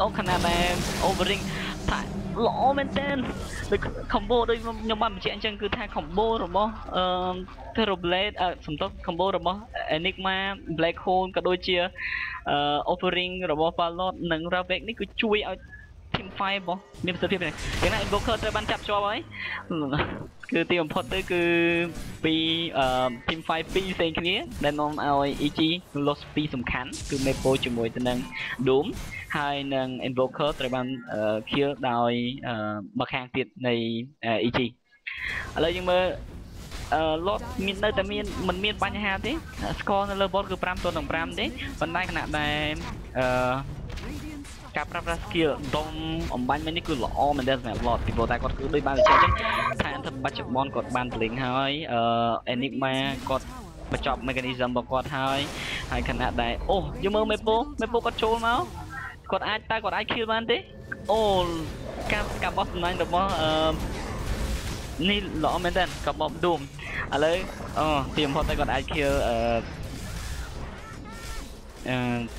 A: អូខណៈដែល Overing ថាល្អមែនទែនដូច combo ដូចខ្ញុំបានបញ្ជាក់អញ្ចឹងគឺថា combo របស់អឺ Terrorblade អឺសំទោស combo របស់ Enigma Black Hole ក៏ដូចជាអឺ offering របស់ Valot និង Ravek នេះគឺជួយឲ្យ team fight របស់មានប្រសិទ្ធភាពយ៉ាងណា Invoker ត្រូវបានចាប់ជាប់ហើយ គឺទីបំផុតទៅគឺពីអឺ team fight ពីរផ្សេងគ្នាដែលនាំឲ្យ EG loss ពីរសំខាន់គឺ Maple ជាមួយទៅនឹង Doom ហើយនឹង Invoker ត្រូវបាន kill ដោយមកខាងទៀតនៃ EG ឥឡូវយើងមើលអឺ lot មាននៅតែមានមិនមានបញ្ហាទេ score នៅលើ board គឺ5ទល់នឹង5ទេប៉ុន្តែខណៈដែលអឺ
D: Radiant's
A: ការប្រើប្រាស់ skill ដុំអំបញ្ញមិញនេះគឺល្អមែនទែនសម្រាប់ lot ពីព្រោះតែគាត់គឺដូចបានបញ្ជាក់អញ្ចឹងថាអន្តបច្ចុប្បន្នគាត់បាន blink ហើយអឺ enigma គាត់
D: tower
A: បញ្ចប់ mechanism របស់គាត់ហើយហើយខណៈដែលអូយើងមើលមេពោមេពោគាត់ចូលមកគាត់អាចតើគាត់អាច kill បានទេអូការការបោះសំណាញ់របស់អឺនេះល្អមែនតើការបោះ doom ឥឡូវអូទីបំផុតតែគាត់អាច kill អឺអឺ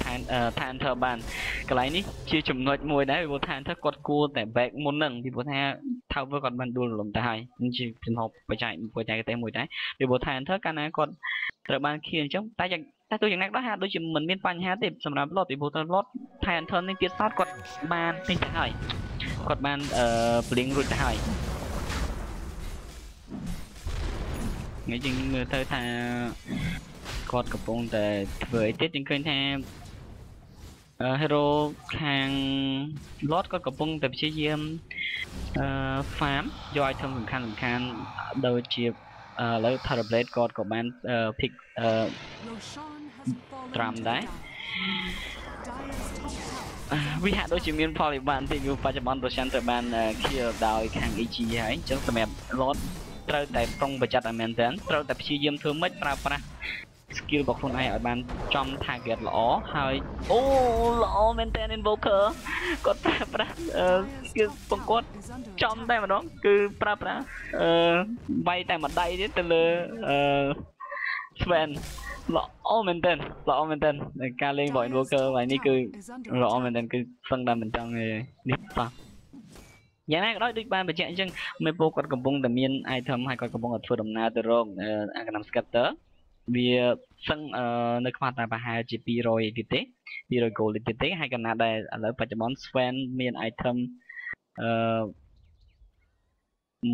A: ឋានឋានធើបានកន្លែងនេះជាចំណុចមួយដែរពីព្រោះឋានធើគាត់គួរតែ back មុនហ្នឹងពីព្រោះថាថើវើគាត់បានដួលរលំទៅហើយនេះជាជំហរបច្ចេកបច្ចេកទេសមួយដែរពីព្រោះឋានធើកាលណាគាត់ត្រូវបានខៀនអញ្ចឹងតែយ៉ាងតែទោះយ៉ាងណាក៏ដោយហាក់ដូចជាមិនមានបញ្ហាទេសម្រាប់ lot ពីព្រោះទៅ lot ថែ intern នេះទៀតសោតគាត់បាននេះទៅហើយគាត់បានអឺ blink រួចទៅហើយថ្ងៃយើងមើលទៅថា គាត់កំពុងតែធ្វើអីទៀតយើងឃើញថាអឺ hero ខាង lot គាត់កំពុងតែព្យាយាមអឺ farm យក item សំខាន់សំខាន់ដូចជាឥឡូវ Terrorblade គាត់ក៏បាន pick អឺ
D: Roshan has fallen
A: Tram
D: to
A: đấy.
D: death. Dire's top tower
A: អឺវាហាក់ដូចជាមានផលវិបាកបន្តិចព្រោះបច្ចុប្បន្ន Roshan ត្រូវបាន kill ដោយខាង EG ហើយអញ្ចឹងសម្រាប់ Lord ត្រូវតែប្រុងប្រយ័ត្នឲ្យមែនទែនត្រូវតែព្យាយាមធ្វើម៉េចប្រើប្រាស់ skill របស់ខ្លួនឯងឲ្យបានចំ target ល្អហើយអូល្អមែនទែន Invoker គាត់ប្រើប្រាស់អឺ skill របស់គាត់
D: is under
A: ចំ
D: attack.
A: តែម្ដងគឺប្រើប្រាស់អឺវាយតែមួយដៃទៀតទៅលើអឺ Sven ល្អមែនទែនល្អមែនទែននៃការលេងរបស់ Invoker ហើយនេះគឺ
D: Is under
A: ល្អមែន
D: attack.
A: ទែនគឺសឹងតែមិនចង់ទេនេះប៉ះយ៉ាងណាក៏ដោយដូចបានបញ្ជាក់អញ្ចឹងមេពូគាត់កំពុងតែមាន item ហើយគាត់កំពុងតែធ្វើដំណើរទៅរកអាកណាំ scatter វាសឹងអឺនៅខ្វះតែប្រហែលជា200ទៀតទេ200 gold ទៀតទេហើយកណាដែលឥឡូវបច្ចុប្បន្ន Sven មាន item អឺ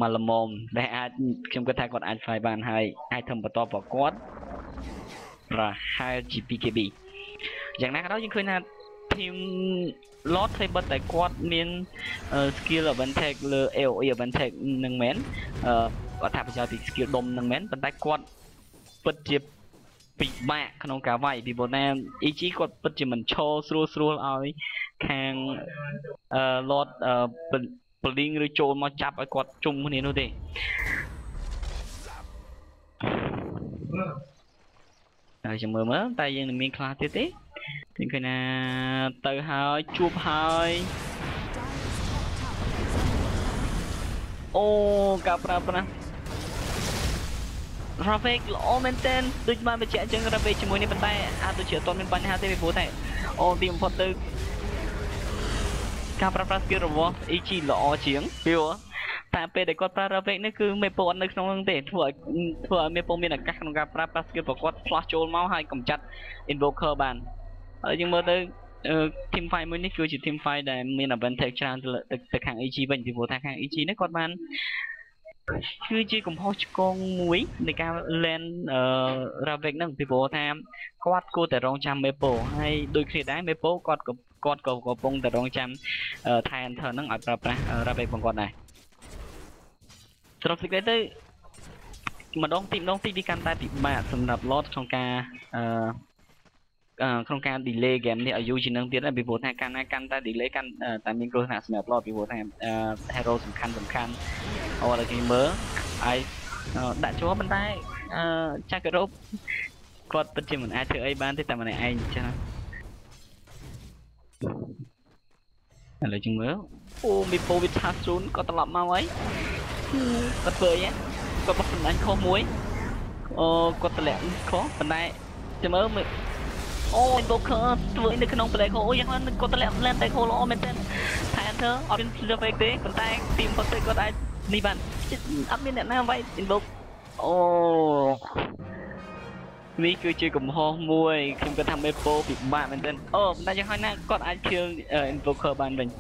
A: មកល្មមដែលអាចខ្ញុំគិតថាគាត់អាច fight បានហើយ item បន្តរបស់គាត់ប្រហែលជា 2KB យ៉ាងណាក៏ដោយយើងឃើញថា team lot ធ្វើបិទតែគាត់មានអឺ skill advantage លើ AOE advantage នឹងមែនអឺគាត់ថាប្រយោជន៍ពី skill ដុំនឹងមែនប៉ុន្តែគាត់ ពិតជាពិបាកក្នុងការវាយពីព្រោះណា EG គាត់ពិតជាមិនឈរស្រួលស្រួលឲ្យខាងអឺ lot អឺបលីងឬចូលមកចាប់ឲ្យគាត់ជុំគ្នានោះទេហើយចាំមើលមើលតែយើងនឹងមានខ្លះទៀតទេឃើញឃើញណាទៅហើយជួបហើយអូការប្រើប្រាស់ Ravik ល្អមែនទែនដូចបានបញ្ជាក់អញ្ចឹង Ravik ជាមួយនេះប៉ុន្តែអាចដូចជាអត់ទាន់មានបញ្ហាទេពីព្រោះតែអូទីបំផុតទៅការប្រើប្រាស់ skill របស់ EG ល្អជាងពីព្រោះតែពេលដែលគាត់ប្រើ Ravik នេះគឺមេពោអត់នៅក្នុងនោះទេធ្វើឲ្យធ្វើឲ្យមេពោមានឱកាសក្នុងការប្រើប្រាស់ skill របស់គាត់ផ្លាស់ចូលមកហើយកម្ចាត់ invoker បានហើយយើងមើលទៅអឺ team fight មួយនេះគឺជា team fight ដែលមាន advantage ច្រើនទៅលើទៅទៅខាង EG វិញពីព្រោះថាខាង EG នេះគាត់បាន គឺជាកំហុសឆ្គងមួយនៃការ land អឺ Ravik ហ្នឹងពីព្រោះថាគាត់គួរតែរងចាំ Mepo ហើយដូចគ្នាដែរ Mepo គាត់ក៏គាត់ក៏កំពុងតែរងចាំថែ enter ហ្នឹងឲ្យប្រើប្រាស់ Ravik របស់គាត់ដែរសរុបសេចក្តីទៅម្ដងទីម្ដងទីវាកាន់តែពិបាកសម្រាប់ lot ក្នុងការអឺអឺក្នុងការ delay game នេះឲ្យយូរជាងនឹងទៀតណាពីព្រោះថាកាន់តែកាន់តែ delay កាន់តែមានគ្រោះថ្នាក់សម្រាប់ lot ពីព្រោះថា hero សំខាន់សំខាន់ អូដល់គេមើលហើយដាក់ជាប់ប៉ុន្តែអឺចាក់ការ៉ូបគាត់ពិតជាមិនអាចធ្វើអីបានទេតែម្នាក់ឯងអញ្ចឹងឥឡូវជាងមើលអូមីប៉ូវិថាស៊ូនគាត់ត្រឡប់មកហើយគាត់ធ្វើអីគាត់បោះសម្ដាញ់ខុសមួយអូគាត់តម្លាក់ខុសប៉ុន្តែចាំមើលមើលអូ invoker ធ្វើនៅក្នុង play hole អូយ៉ាងណាគាត់តម្លាក់ land play hole ល្អមែនទែនតែ enter អត់មាន survey ទេប៉ុន្តែទីបំផុតទៅគាត់អាច នេះបានអត់មានអ្នកណាវាយ invoke អូនេះគឺជាកំហុសមួយខ្ញុំគិតថាមេពោពិបាកមែនទែនអូប៉ុន្តែយ៉ាងហោចណាស់គាត់អាច kill invoker បានវិញឥ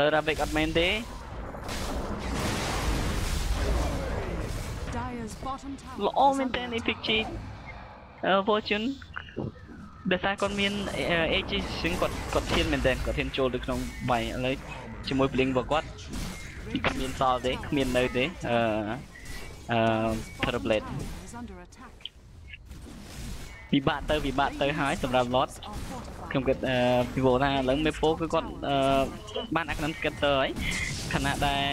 A: ឡូវ Ravik អត់មែនទេ
D: Dyer's bottom tower
A: ល្អ
D: is
A: មែន
D: under
A: តើនេះ
D: attack.
A: Pixie អឺ Fortune ដោយសារគាត់មាន AG ស្ងគាត់គាត់ធានមែនតើគាត់ធានចូលទៅក្នុងបាយឥឡូវជាមួយ Blink របស់គាត់ គ្មានសល់ទេគ្មាននៅទេអឺអឺ Terrorblade
D: Tower is under attack.
A: ពិបាកទៅពិបាកទៅហើយសម្រាប់ Lot
D: Are fortified.
A: ខ្ញុំគិតអឺពីព្រោះថាឥឡូវមេពោគឺគាត់អឺបាន Acronym Scatter ហើយខណៈដែល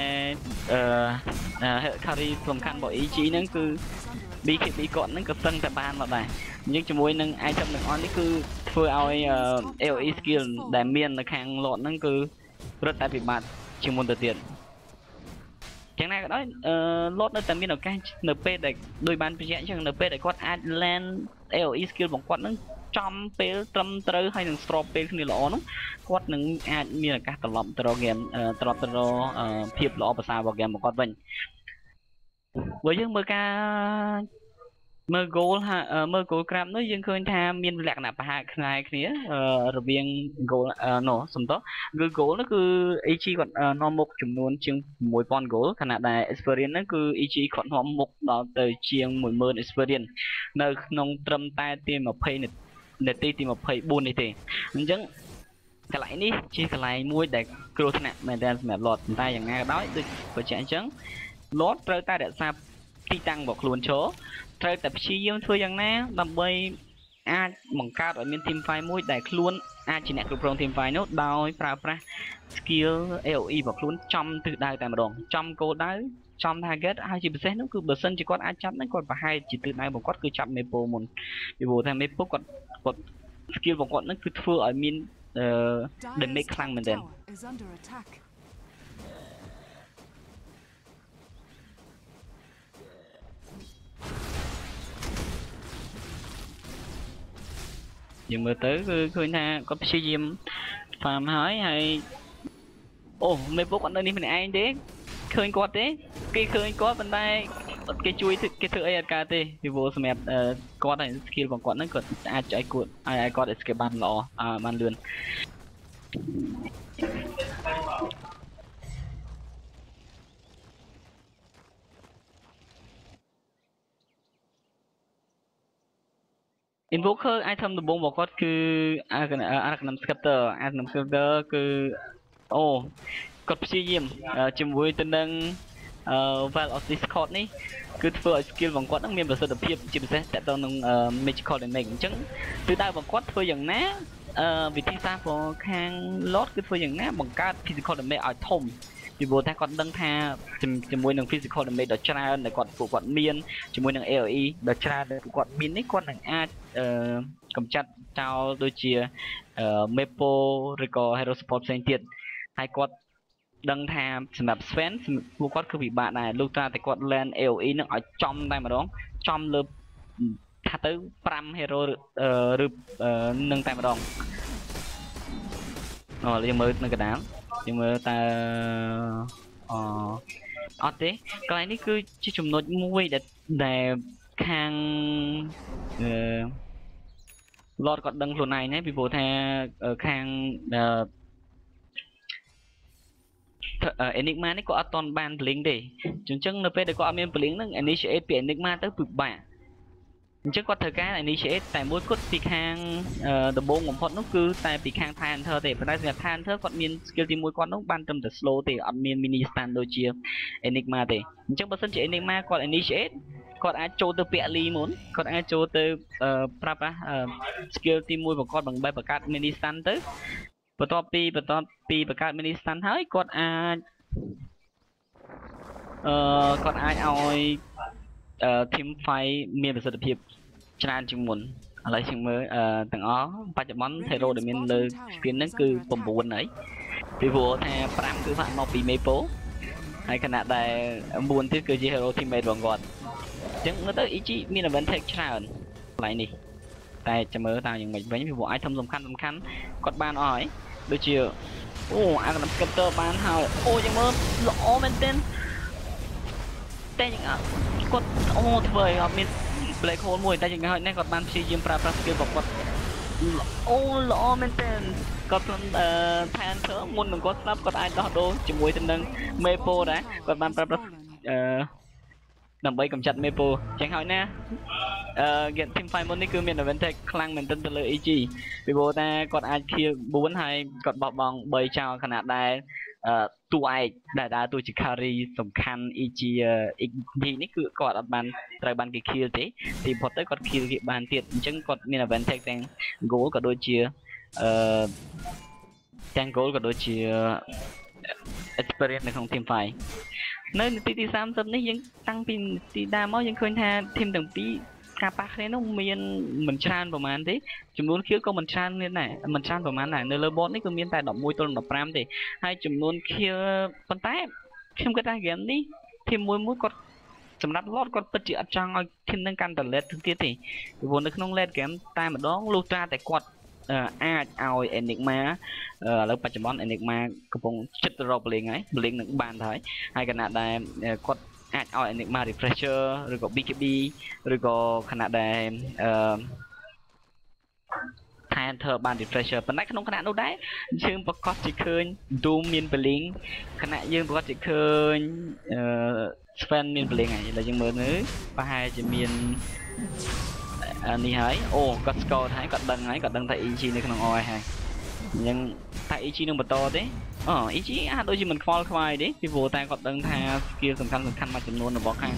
A: អឺ carry សំខាន់របស់ EG ហ្នឹងគឺ
D: Is under attack.
A: BKB គាត់ហ្នឹងក៏សឹងតែបានមកដែរអញ្ចឹងជាមួយនឹង item ទាំងអស់នេះគឺធ្វើឲ្យអឺ AOE skill ដែលមាននៅខាង lot ហ្នឹងគឺរត់តែពិបាកជាងមុនទៅទៀត ចឹងណាក៏ដោយអឺ lot នៅតែមានឱកាសនៅពេលដែលដូចបានបញ្ជាក់អញ្ចឹងនៅពេលដែលគាត់អាច land AOE skill របស់គាត់ហ្នឹងចំពេលត្រឹមត្រូវហើយនឹងស្របពេលគ្នាល្អនោះគាត់នឹងអាចមានឱកាសត្រឡប់ទៅរក game ត្រឡប់ទៅរកភាពល្អប្រសើររបស់ game របស់គាត់វិញបើយើងមើលការ មើល goal ហាមើល goal grab នោះយើងឃើញថាមានលក្ខណៈប្រហាក់ខ្នាយគ្នារវាង goal នោះសំដៅគឺ goal នោះគឺ EG គាត់នាំមុខចំនួនជាង6000 goal ខណៈដែល experience ហ្នឹងគឺ EG គាត់នាំមុខដល់ទៅជាង10000 experience នៅក្នុងត្រឹមតែទី20នាទីទី24នេះទេអញ្ចឹងកន្លែងនេះជាកន្លែងមួយដែលគ្រោះថ្នាក់មែនទែនសម្រាប់ lot ប៉ុន្តែយ៉ាងណាក៏ដោយដូចបញ្ជាក់អញ្ចឹង lot ត្រូវតែរក្សាទីតាំងរបស់ខ្លួនចូល ត្រូវតែព្យាយាមធ្វើយ៉ាងណាដើម្បីអាចបង្កើតឲ្យមាន team fight មួយដែលខ្លួនអាចជាអ្នកគ្រប់គ្រង team fight នោះដោយប្រើប្រាស់ skill AOE របស់ខ្លួនចំទិសដៅតែម្ដងចំគោលដៅចំ target ហើយជាពិសេសនោះគឺបើសិនជាគាត់អាចចាប់ហ្នឹងគាត់ប្រហែលជាទិសដៅរបស់គាត់គឺចាប់មេពោមុនពីព្រោះថាមេពោគាត់គាត់ skill របស់គាត់ហ្នឹងគឺធ្វើឲ្យមានអឺ
D: Dyer's
A: make
D: top
A: clang med den.
D: tower is
A: យើងមើលទៅគឺឃើញថាគាត់ព្យាយាម farm ហើយហើយអូមេពុកអត់នៅនេះម្នាក់ឯងទេឃើញគាត់ទេគេឃើញគាត់ប៉ុន្តែអត់គេជួយធ្វើគេធ្វើអីអត់កើតទេពីព្រោះសម្រាប់អឺគាត់ហើយ skill របស់គាត់ហ្នឹងគាត់អាចឲ្យគាត់ឲ្យឲ្យគាត់ escape បានល្អអឺបានលឿន invoker item ដំបូងរបស់គាត់គឺ Arcanum Arcanum Scepter Arcanum Scepter គឺអូគាត់ព្យាយាមអឺជាមួយទៅនឹងអឺ Val of Discord នេះគឺធ្វើឲ្យ skill របស់គាត់នឹងមានប្រសិទ្ធភាពជាពិសេសតទៅនឹង magical damage អញ្ចឹងគឺដៅរបស់គាត់ធ្វើយ៉ាងណាអឺវិធីសាស្ត្ររបស់ខាង Lord គឺធ្វើយ៉ាងណាបង្កើត physical damage ឲ្យធំ ពីព្រោះតែគាត់ដឹងថាជាមួយនឹង physical damage ដ៏ច្រើនដែលគាត់ពួកគាត់មានជាមួយនឹង AOE ដ៏ច្រើនដែលពួកគាត់មាននេះគាត់នឹងអាចអឺកំចាត់ចោលដូចជាអឺ Mepo ឬក៏ Hero Support ផ្សេងទៀតហើយគាត់ដឹងថាសម្រាប់ Sven ពួកគាត់គឺពិបាកដែរលុះត្រាតែគាត់ land AOE នឹងឲ្យចំតែម្ដងចំលើថាទៅ5 hero ឬឬនឹងតែម្ដង អូយើងមើលនៅកណ្ដាលយើងមើលតើអអត់ទេកន្លែងនេះគឺជាចំណុចមួយដែលដែលខាងអឺ Lord គាត់ដឹងខ្លួនឯងដែរពីព្រោះថាខាងអឺ Enigma នេះក៏អត់តន់បាន blink ទេអញ្ចឹងនៅពេលដែលគាត់អត់មាន blink ហ្នឹង initiate ពី Enigma ទៅពិបាក អញ្ចឹងគាត់ត្រូវការ initiate តែមួយគត់ពីខាងដំបូងបំផុតនោះគឺតែពីខាង Panther ទេប៉ុន្តែសម្រាប់ Panther គាត់មាន skill ទី1គាត់នោះបានត្រឹមតែ slow ទេអត់មាន mini stun ដូចជា Enigma ទេអញ្ចឹងបើសិនជា Enigma គាត់ initiate គាត់អាចចូលទៅពាក់លីមុនគាត់អាចចូលទៅប្រាប់ណា skill ទី1របស់គាត់បង្បែបបង្កើត mini stun ទៅបន្ទាប់ពីបន្ទាប់ពីបង្កើត mini stand ហើយគាត់អាចអឺគាត់អាចឲ្យអឺ team fight មានប្រសិទ្ធភាពច្រើនជាងមុនឥឡូវជាងមើលអឺទាំងអស់បច្ចុប្បន្ន hero ដែលមានលើ screen ហ្នឹងគឺ9ហើយពីព្រោះថា5គឺបានមកពី Maple ហើយខណៈដែល9ទៀតគឺជា hero teammate របស់គាត់អញ្ចឹងមើលទៅ EG មាន advantage ច្រើនកន្លែងនេះតែចាំមើលតើយ៉ាងម៉េចវិញពីព្រោះ item សំខាន់សំខាន់គាត់បានអស់ហើយដូចជាអូអាកណ្ដាប់ scepter បានហើយអូយ៉ាងមើលល្អមែនទែន តែយ៉ាងគាត់អូធ្វើឲ្យអត់មាន black hole មួយតែយ៉ាងហោចនេះគាត់បានព្យាយាមប្រើប្រាស់ skill របស់គាត់អូល្អមែនទែនគាត់អឺផានធ្វើមុននឹងគាត់ស្លាប់គាត់អាចដោះដូរជាមួយទៅនឹង Maple ដែរគាត់បានប្រើប្រាស់អឺដើម្បីកម្ចាត់មេពូចឹងហើយណាអឺ get team fight មុននេះគឺមាន advantage ខ្លាំងមែនទែនទៅលើ EG ពីព្រោះតែគាត់អាច kill 4ហើយគាត់បោះបង់3ចោលខណៈដែលអឺ តួឯកដែលដើរតួជា carry សំខាន់ EG EG នេះគឺគាត់អត់បានត្រូវបានគេ kill ទេទីផុតទៅគាត់ kill គេបានទៀតអញ្ចឹងគាត់មាន advantage ទាំង goal ក៏ដូចជាអឺទាំង goal ក៏ដូចជា experience នៅក្នុង team fight នៅនាទីទី30នេះយើងតាំងពីទីដើមមកយើងឃើញថាធីមទាំងពីរ ការប៉ះគ្នានោះមានមិនច្រើនប្រហែលទេចំនួន kill ក៏មិនច្រើនទៀតដែរមិនច្រើនប្រហែលដែរនៅលើ board នេះគឺមានតែ11ទល់នឹង15ទេហើយចំនួន kill ប៉ុន្តែខ្ញុំគិតថា game នេះធីមមួយមួយគាត់សម្រាប់ lot គាត់ពិតជាអត់ចង់ឲ្យធីមនឹងកាន់តែ late ទៀតទេពីព្រោះនៅក្នុង late game តែម្ដងលុះត្រាតែគាត់អាចឲ្យ Enigma ឥឡូវបច្ចុប្បន្ន Enigma កំពុងចិត្តទៅរក Blink ហើយ Blink នឹងបានទៅហើយហើយគណៈដែលគាត់ អាចឲ្យ Enigma refresher ឬក៏ BKB ឬក៏ខណៈដែលអឺថែមធ្វើបាន refresher ប៉ុន្តែក្នុងគណៈនោះដែរយើងប្រកាសជាឃើញ Doom មាន Blink គណៈយើងប្រកាសជាឃើញអឺ Sven មាន Blink ហើយឥឡូវយើងមើលមើលប្រហែលជាមាននេះហើយអូគាត់ស្គាល់ហើយគាត់ដឹងហើយគាត់ដឹងថា EG នៅក្នុង OS ហើយ អញ្ចឹងតែ EG នឹងបន្តទេអូ EG អាចដូចជាមិនខ្វល់ខ្វាយទេពីព្រោះតែគាត់ដឹងថា skill សំខាន់សំខាន់មួយចំនួនរបស់ខាង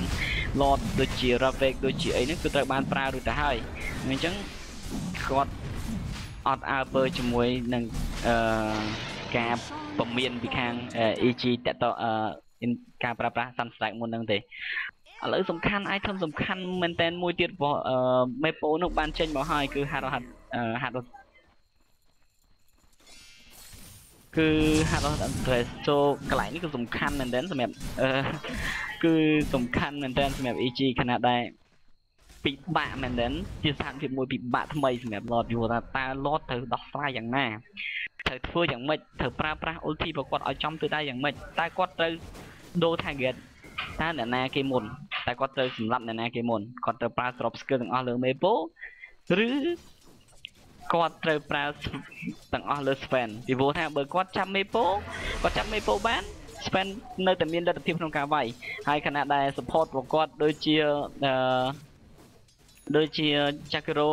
A: Lord ដូចជា Ravek ដូចជាអីហ្នឹងគឺត្រូវបានប្រើរួចទៅហើយអញ្ចឹងគាត់អត់អើពើជាមួយនឹងអឺការពមៀនពីខាង EG តតអឺការប្រើប្រាស់ Sunstrike មុនហ្នឹងទេឥឡូវសំខាន់ item សំខាន់មែនតែនមួយទៀតរបស់អឺ Maple នោះបានចេញមកហើយគឺ Hard Hard Hard គឺ Hard Address ចូលកន្លែងនេះគឺសំខាន់មែនតើសម្រាប់អឺគឺសំខាន់មែនតើសម្រាប់ EG ខណៈដែលពិបាកមែនតើជាស្ថានភាពមួយពិបាកថ្មីសម្រាប់ Lord យល់ថាតើ Lord ត្រូវដោះស្រាយយ៉ាងណាត្រូវធ្វើយ៉ាងម៉េចត្រូវប្រើប្រាស់ ulti របស់គាត់ឲ្យចំទិសដៅយ៉ាងម៉េចតើគាត់ត្រូវដូរ target តើអ្នកណាគេមុនតែគាត់ត្រូវសម្លាប់អ្នកណាគេមុនគាត់ត្រូវប្រើស្រប skill ទាំងអស់លើ Maple ឬ គាត់ត្រូវប្រើទាំងអស់លើ Sven ពីព្រោះថាបើគាត់ចាប់ Maple គាត់ចាប់ Maple បាន Sven នៅតែមានលទ្ធភាពក្នុងការវាយហើយខណៈដែល support របស់គាត់ដូចជាអឺដូចជា Jakiro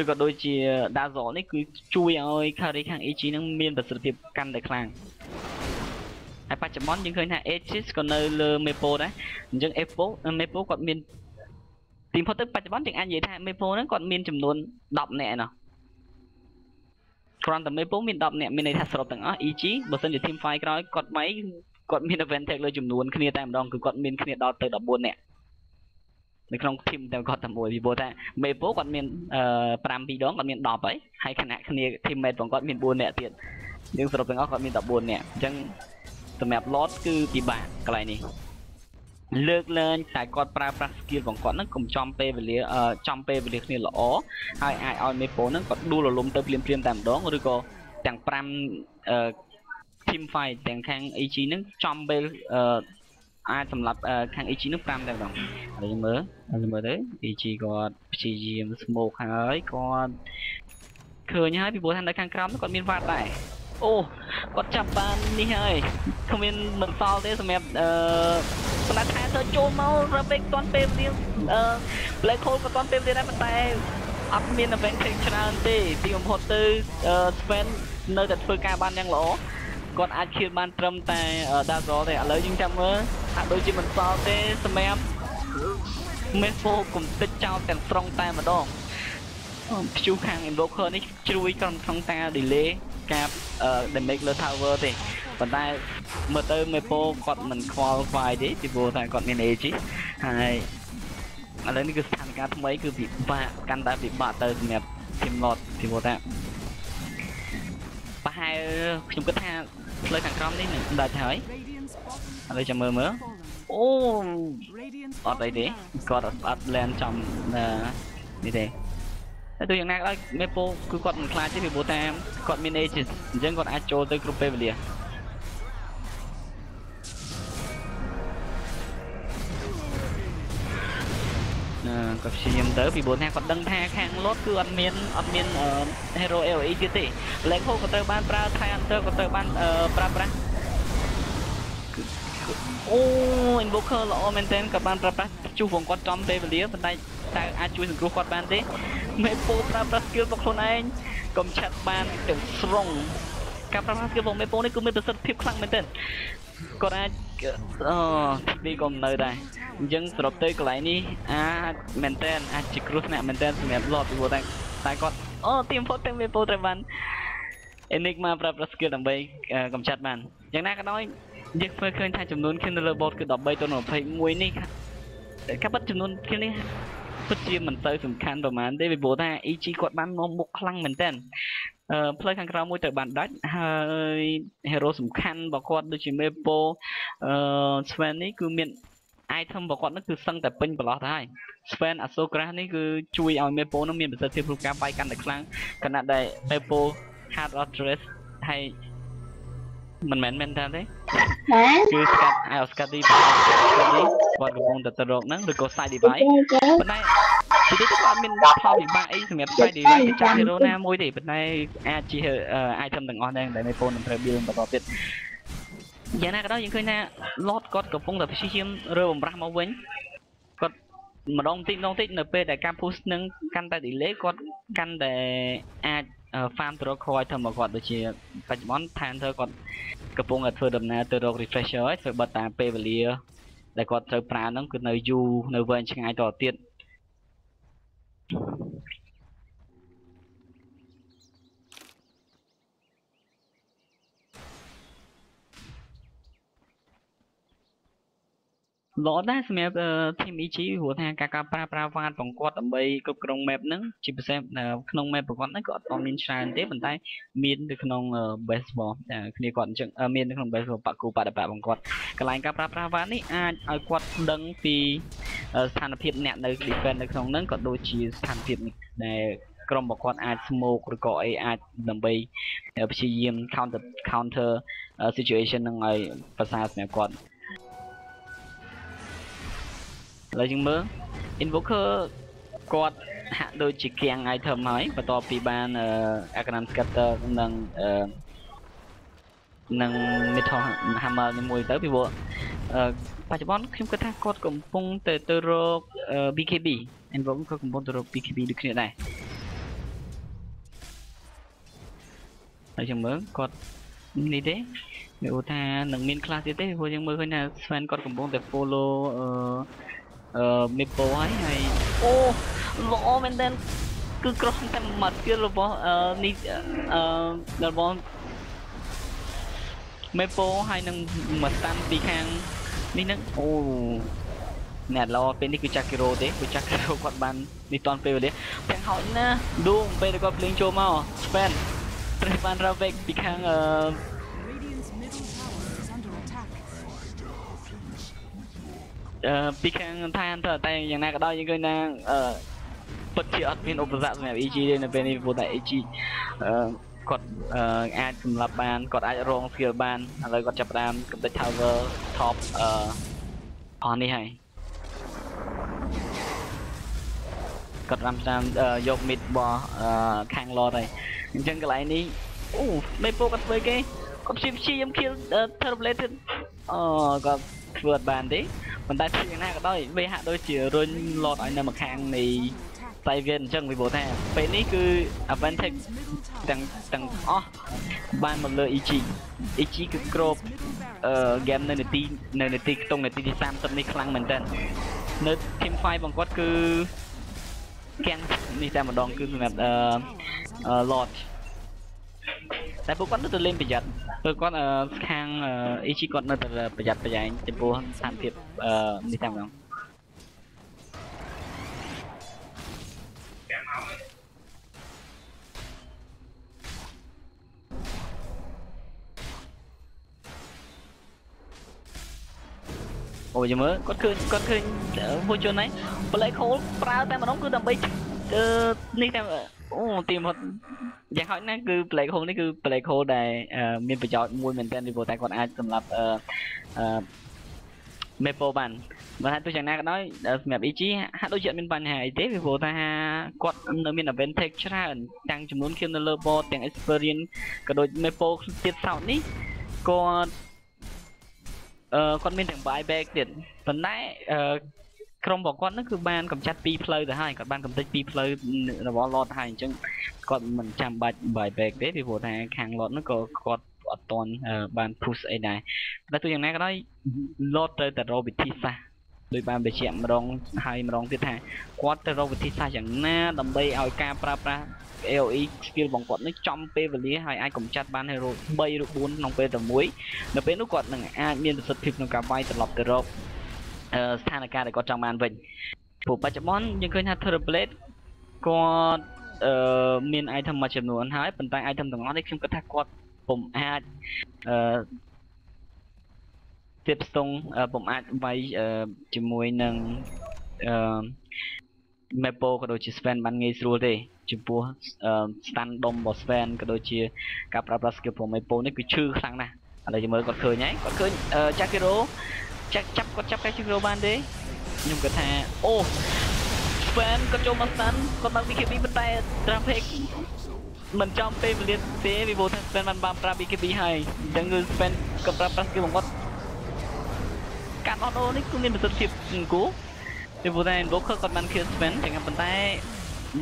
A: ឬក៏ដូចជា Dazzle នេះគឺជួយឲ្យ carry ខាង EG ហ្នឹងមានប្រសិទ្ធភាពកាន់តែខ្លាំងហើយបច្ចុប្បន្នយើងឃើញថា Aegis ក៏នៅលើ Mepo ដែរអញ្ចឹង Epo Mepo គាត់មានទីផុតទៅបច្ចុប្បន្នយើងអាចនិយាយថា Mepo ហ្នឹងគាត់មានចំនួន10នាក់ឯណោះ គ្រាន់តែ Mepo មាន10នាក់មានន័យថាសរុបទាំងអស់ EG បើសិនជា team fight ក្រោយគាត់បីគាត់មាន advantage លើចំនួនគ្នាតែម្ដងគឺគាត់មានគ្នាដល់ទៅ14នាក់នៅក្នុង team តែគាត់តែមួយពីព្រោះថា Mepo គាត់មានអឺ5ពីរដងគាត់មាន10ហើយហើយខណៈគ្នា teammate របស់គាត់មាន4នាក់ទៀតយើងសរុបទាំងអស់គាត់មាន14នាក់អញ្ចឹងសម្រាប់ lot គឺពិបាកកន្លែងនេះ លើកលែងតែគាត់ប្រើប្រាស់ skill របស់គាត់ហ្នឹងកុំចំពេលវេលាអឺចំពេលវេលាគ្នាល្អហើយអាចឲ្យមេប៉ូហ្នឹងគាត់ដួលរលំទៅភ្លាមៗតែម្ដងឬក៏ទាំង5អឺ team fight ទាំងខាង EG ហ្នឹងចំពេលអឺអាចសម្រាប់អឺខាង EG ហ្នឹង5តែម្ដងឥឡូវយើងមើលឥឡូវមើលទៅ EG គាត់ព្យាយាម smoke ហើយគាត់ឃើញហើយពីព្រោះថានៅខាងក្រោមហ្នឹងគាត់មានវ៉ាត់ដែរ អូគាត់ចាប់បាននេះហើយគ្មានមិនសល់ទេសម្រាប់អឺប៉ុន្តែថែទៅចូលមក Rabbit ទាន់ពេលវេលាអឺ Black Hole ក៏ទាន់ពេលវេលាដែរប៉ុន្តែអត់មាន event ផ្សេងច្រើនទេពីបំផុតទៅ Sven នៅតែធ្វើការបានយ៉ាងល្អគាត់អាចឃៀលបានត្រឹមតែ Dazzle ទេឥឡូវយើងចាំមើលហាក់ដូចជាមិនសល់ទេសម្រាប់ Mespo កុំតិចចោលទាំងស្រុងតែម្ដងព្យុះខាង Invoker នេះជ្រួយក្រុមក្នុងតា delay ការ damage លើ tower ទេប៉ុន្តែមើលទៅ Mepo គាត់មិន qualify ទេពីព្រោះតែគាត់មាន age ហើយឥឡូវនេះគឺស្ថានភាពថ្មីគឺពិបាកកាន់តែពិបាកទៅសម្រាប់ team lot ពីព្រោះថាប្រហែលខ្ញុំគិតថាផ្លូវខាងក្រោមនេះនឹងដាច់ហើយ
D: Radiant's bottom
A: ឥឡូវចាំមើលមើល
D: fallen.
A: អូ
D: Radiant's
A: អត់អីទេ
D: bottom
A: គាត់អត់អត់ land ចំនេះទេ តែទូយ៉ាងណាក៏ដោយមេប៉ូគឺគាត់មិនខ្លាចទេពីព្រោះថាគាត់មាន age អញ្ចឹងគាត់អាចចូលទៅគ្រប់ពេលវេលាអឺគាត់ព្យាយាមទៅពីព្រោះថាគាត់ដឹងថាខាងលត់គឺអត់មានអត់មាន hero AoE ទៀតទេ Black Hole ក៏ត្រូវបានប្រើ Thai Hunter ក៏ត្រូវបានប្រើប្រាស់អូ Invoker ល្អមែនទែនក៏បានប្រើប្រាស់ជួសវងគាត់ចំពេលវេលាប៉ុន្តែតើអាចជួយសង្គ្រោះគាត់បានទេ មេពូប្រើប្រាស់ skill របស់ខ្លួនឯងកុំឆាត់បានទាំងស្រុងការប្រើប្រាស់ skill របស់មេពូនេះគឺមានប្រសិទ្ធភាពខ្លាំងមែនទែនគាត់អាចអូទីក៏នៅដែរអញ្ចឹងសរុបទៅកន្លែងនេះអាចមែនទែនអាចជាគ្រោះថ្នាក់មែនទែនសម្រាប់ lot ពីព្រោះតែតែគាត់អូទីមផុតទាំងមេពូត្រូវបាន Enigma ប្រើប្រាស់ skill ដើម្បីកំចាត់បានយ៉ាងណាក៏ដោយយើងធ្វើឃើញថាចំនួន kill នៅលើ bot គឺ13ទៅ21នេះការពិតចំនួន kill នេះ ពិតជាមិនទៅសំខាន់ប្រហែលទេពីព្រោះថា EG គាត់បាននាំមុខខ្លាំងមែនតើអឺផ្លូវខាងក្រៅមួយត្រូវបានដាច់ហើយ hero សំខាន់របស់គាត់ដូចជា Mepo អឺ Sven នេះគឺមាន item របស់គាត់នោះគឺសឹងតែពេញប្រឡោះទៅហើយ Sven Asokra នេះគឺជួយឲ្យ Mepo នោះមានប្រសិទ្ធភាពក្នុងការបាយកាន់តែខ្លាំងខណៈដែល Mepo Hard Address ហើយ មិនមែនមែនតើទេ
B: ណា
A: គឺស្កាត់ឲ្យស្កាត់ទីស្កាត់នេះគាត់កំពុងតែទៅរកហ្នឹងឬក៏ side device
B: គេ
A: ប៉ុន្តែទីនេះគាត់អត់មានផលវិបាកអីសម្រាប់ side device គេចាប់ hero ណាមួយទេប៉ុន្តែអាចជា item ទាំងអស់ដែរដែលមេពូននឹងត្រូវ build បន្តទៀតយ៉ាងណាក៏ដោយយើងឃើញថា lot គាត់កំពុងតែព្យាយាមរើបំរាស់មកវិញគាត់ម្ដងតិចម្ដងតិចនៅពេលដែលការ push នឹងកាន់តែ delay គាត់កាន់តែអាច farm ទៅរក core item របស់គាត់ដូចជាបច្ចុប្បន្ន Panther គាត់កំពុងតែធ្វើដំណើរទៅរក refresher ហើយធ្វើបិទតាមពេលវេលាដែលគាត់ត្រូវប្រើហ្នឹងគឺនៅយូរនៅវែងឆ្ងាយតទៅទៀត ល្អដែរសម្រាប់ team EG ព្រោះថាការការប្រើប្រាស់វ៉ាតរបស់គាត់ដើម្បីគ្រប់គ្រង map ហ្នឹងជាពិសេសក្នុង map របស់គាត់ហ្នឹងក៏អត់ទាន់មានច្រើនទេប៉ុន្តែមាននៅក្នុង baseball គ្នាគាត់អញ្ចឹងមាននៅក្នុង baseball បាក់គូបដិបៈរបស់គាត់កន្លែងការប្រើប្រាស់វ៉ាតនេះអាចឲ្យគាត់ដឹងពីស្ថានភាពអ្នកនៅ defense នៅក្នុងហ្នឹងក៏ដូចជាស្ថានភាពដែលក្រុមរបស់គាត់អាច smoke ឬក៏អីអាចដើម្បីព្យាយាម counter counter situation ហ្នឹងឲ្យប្រសើរសម្រាប់គាត់ ឥឡូវយើងមើល invoker គាត់ហាក់ដូចជាគៀង item ហើយបន្ទាប់ពីបាន Aghanim scatter និងនិង Metal Hammer នេះមួយទៅពីព្រោះអឺបច្ចុប្បន្នខ្ញុំគិតថាគាត់កំពុងទៅទៅរកអឺ BKB Invoke ក៏កំពុងទៅរក BKB ដូចគ្នាដែរហើយចាំមើលគាត់នេះទេមានឧទាហរណ៍នឹងមានខ្លះទៀតទេព្រោះយើងមើលឃើញថា Sven គាត់កំពុងតែ follow អឺ អឺ Mepo ហើយហើយអូល្អមែនតើគឺក្រោះតែមួយ skill របស់អឺនេះអឺរបស់ Mepo ហើយនឹងមួយស្តាន់ពីខាងនេះនឹងអូអ្នកល្អពេលនេះគឺចាក់គីរ៉ូទេគឺចាក់គីរ៉ូគាត់បាននេះតន់ពេលវេលាទាំងហោចណាស់ឌូងពេលដែលគាត់ភ្លេងចូលមក Sven ត្រូវបាន Ravek ពីខាងអឺ ពីខាងថៃអន្តរតែយ៉ាងណាក៏ដោយយើងឃើញថាអឺពិតជាអត់មានឧបសគ្គសម្រាប់ EG ទេនៅពេលនេះព្រោះតែ EG អឺគាត់អឺអាចសម្លាប់បានគាត់អាចរង skill បានឥឡូវគាត់ចាប់ផ្ដើមកំទេច tower top អឺអស់នេះហើយគាត់តាមតាមអឺយក mid របស់អឺខាង lord ហើយអញ្ចឹងកន្លែងនេះអូមេពោគាត់ធ្វើគេគាត់ព្យាព្យាយាម kill turboulated អូគាត់ ធ្វើអត់បានទេប៉ុន្តែជាយ៉ាងណាក៏ដោយវាហាក់ដូចជារុញ lord ឲ្យនៅម្ខាងនៃ
D: Under attack.
A: តែវាអញ្ចឹងពីព្រោះថាពេលនេះគឺ advantage
D: Radiant's middle tower
A: ទាំងទាំងអស់បានមកលើ EG EG គឺគ្រប
D: middle barracks.
A: អឺ game នៅនាទីនៅនាទីខ្ទង់នាទីទី30នេះខ្លាំងមែនតើនៅ team fight របស់គាត់គឺទាំងនេះតែម្ដងគឺសម្រាប់អឺអឺ Lord តែពួកគាត់នៅតែលេងប្រយ័ត្នព្រោះគាត់អឺខាងអឺ EG គាត់នៅតែប្រយ័ត្នប្រយែងចំពោះស្ថានភាពអឺនេះតែម្ដងអូយមើលគាត់ឃើញគាត់ឃើញមួយជនហ្នឹងប្លែកខូលប្រើតែម្ដងគឺដើម្បីអឺនេះតែ អូទីមកយ៉ាងហោចណាស់គឺ Black Hole នេះគឺ Black Hole ដែលអឺមានប្រយោជន៍មួយមែនទែនពីព្រោះតែគាត់អាចសម្រាប់អឺអឺ Maple បានបើថាទោះយ៉ាងណាក៏ដោយដល់សម្រាប់ EG ហាក់ដូចជាអត់មានបញ្ហាអីទេពីព្រោះថាគាត់នៅមាន advantage ច្រើនទាំងចំនួន kill នៅលើ board ទាំង experience ក៏ដូច Maple ទៀតសោតនេះគាត់អឺគាត់មានទាំង buyback ទៀតប៉ុន្តែអឺ ក្រុមរបស់គាត់ហ្នឹងគឺបានកម្ចាត់ពីរផ្លូវទៅហើយគាត់បានកំទេចពីរផ្លូវរបស់ lot ហើយអញ្ចឹងគាត់មិនចាំបាច់ buyback ទេពីព្រោះថាខាង lot ហ្នឹងក៏គាត់អត់តន់អឺបាន push អីដែរតែទោះយ៉ាងណាក៏ដោយ lot ត្រូវតែរកវិធីសាស្ត្រដោយបានបញ្ជាក់ម្ដងហើយម្ដងទៀតថាគាត់ទៅរកវិធីសាស្ត្រយ៉ាងណាដើម្បីឲ្យការប្រើប្រាស់ AOE skill របស់គាត់នេះចំពេលវេលាហើយអាចកម្ចាត់បាន hero 3ឬ4ក្នុងពេលតែមួយនៅពេលនោះគាត់នឹងអាចមានប្រសិទ្ធភាពក្នុងការវាយត្រឡប់ទៅរកអឺ ស្ថានភាពដែលគាត់ចង់បានវិញព្រោះបច្ចុប្បន្នយើងឃើញថា Turtle Blade គាត់អឺមាន item មួយចំនួនហើយប៉ុន្តែ item ទាំងអស់នេះខ្ញុំគិតថាគាត់ពុំអាចអឺទៀតស្ទង់អឺពុំអាចវាយអឺជាមួយនឹងអឺ Maple ក៏ដូចជា Sven បានងាយស្រួលទេចំពោះអឺ stand ដុំរបស់ Sven ក៏ដូចជាការប្រើប្រាស់ skill របស់ Maple នេះគឺឈឺខ្លាំងណាស់ឥឡូវយើងមើលគាត់ឃើញហើយគាត់ឃើញអឺ Jakiro ចាក់ចាប់គាត់ចាប់កា Jakiro បានទេខ្ញុំគិតថាអូ Sven គាត់ចូលមក stand គាត់បើក BKB ប៉ុន្តែ traffic មិនចំពេលវេលាទេពីព្រោះថា Sven បានបានប្រើ BKB ហើយអញ្ចឹងគឺ Sven ក៏ប្រើប្រាស់ skill របស់គាត់ការអត់អូនេះគឺមានប្រសិទ្ធភាពគួរពីព្រោះតែ Invoker គាត់បាន kill Sven ចឹងប៉ុន្តែ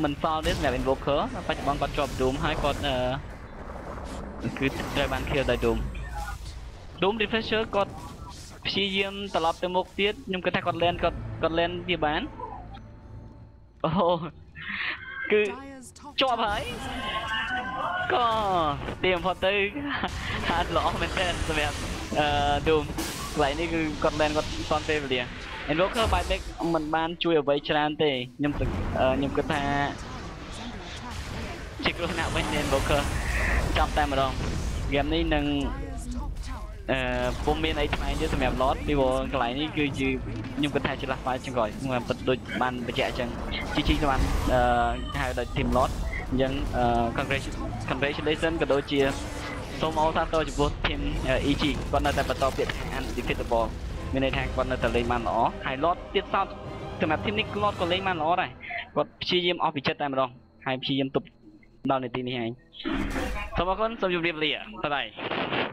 A: មិនសល់ទេសម្រាប់ Invoker បច្ចុប្បន្នគាត់ជាប់ Doom ហើយគាត់អឺគឺត្រូវបាន kill ដោយ Doom Doom Refresher គាត់ ព្យាយាមត្រឡប់ទៅមុខទៀតខ្ញុំគិតថាគាត់ land គាត់គាត់ land វាបានអូគឺ
D: Dyer's top
A: ជាប់
D: tower
A: ហើយ
D: is under attack.
A: ក៏ទៀមផុតទៅហាត់ល្អមែនទែនសម្រាប់អឺ Doom កន្លែងនេះគឺគាត់មែនគាត់សន់ពេលវេលា Invoker buyback មិនបានជួយអ្វីច្រើនទេខ្ញុំសឹកអឺខ្ញុំគិតថា
D: Is under attack.
A: ជាគ្រោះថ្នាក់វិញនៃ Invoker ចាប់តែម្ដងហ្គេមនេះនឹង
D: Dyer's top tower
A: អឺពុំមានអីថ្មីទេសម្រាប់ Lord ពីព្រោះកន្លែងនេះគឺជាខ្ញុំគិតថាជា last fight ជាងក្រោយខ្ញុំពិតដូចបានបញ្ជាក់អញ្ចឹង GG បានអឺហៅដោយ Team Lord អញ្ចឹងអឺ congratulations congratulation ក៏ដូចជាសូមអរសាទរចំពោះ Team EG គាត់នៅតែបន្តពាក្យថា undefeatable មានន័យថាគាត់នៅតែលេងបានល្អហើយ Lord ទៀតសោតសម្រាប់ team នេះ Lord ក៏លេងបានល្អដែរគាត់ព្យាយាមអស់ពីចិត្តតែម្ដងហើយព្យាយាមទប់ដល់នាទីនេះឯងសូមអរគុណសូមជម្រាបលាបាយបាយ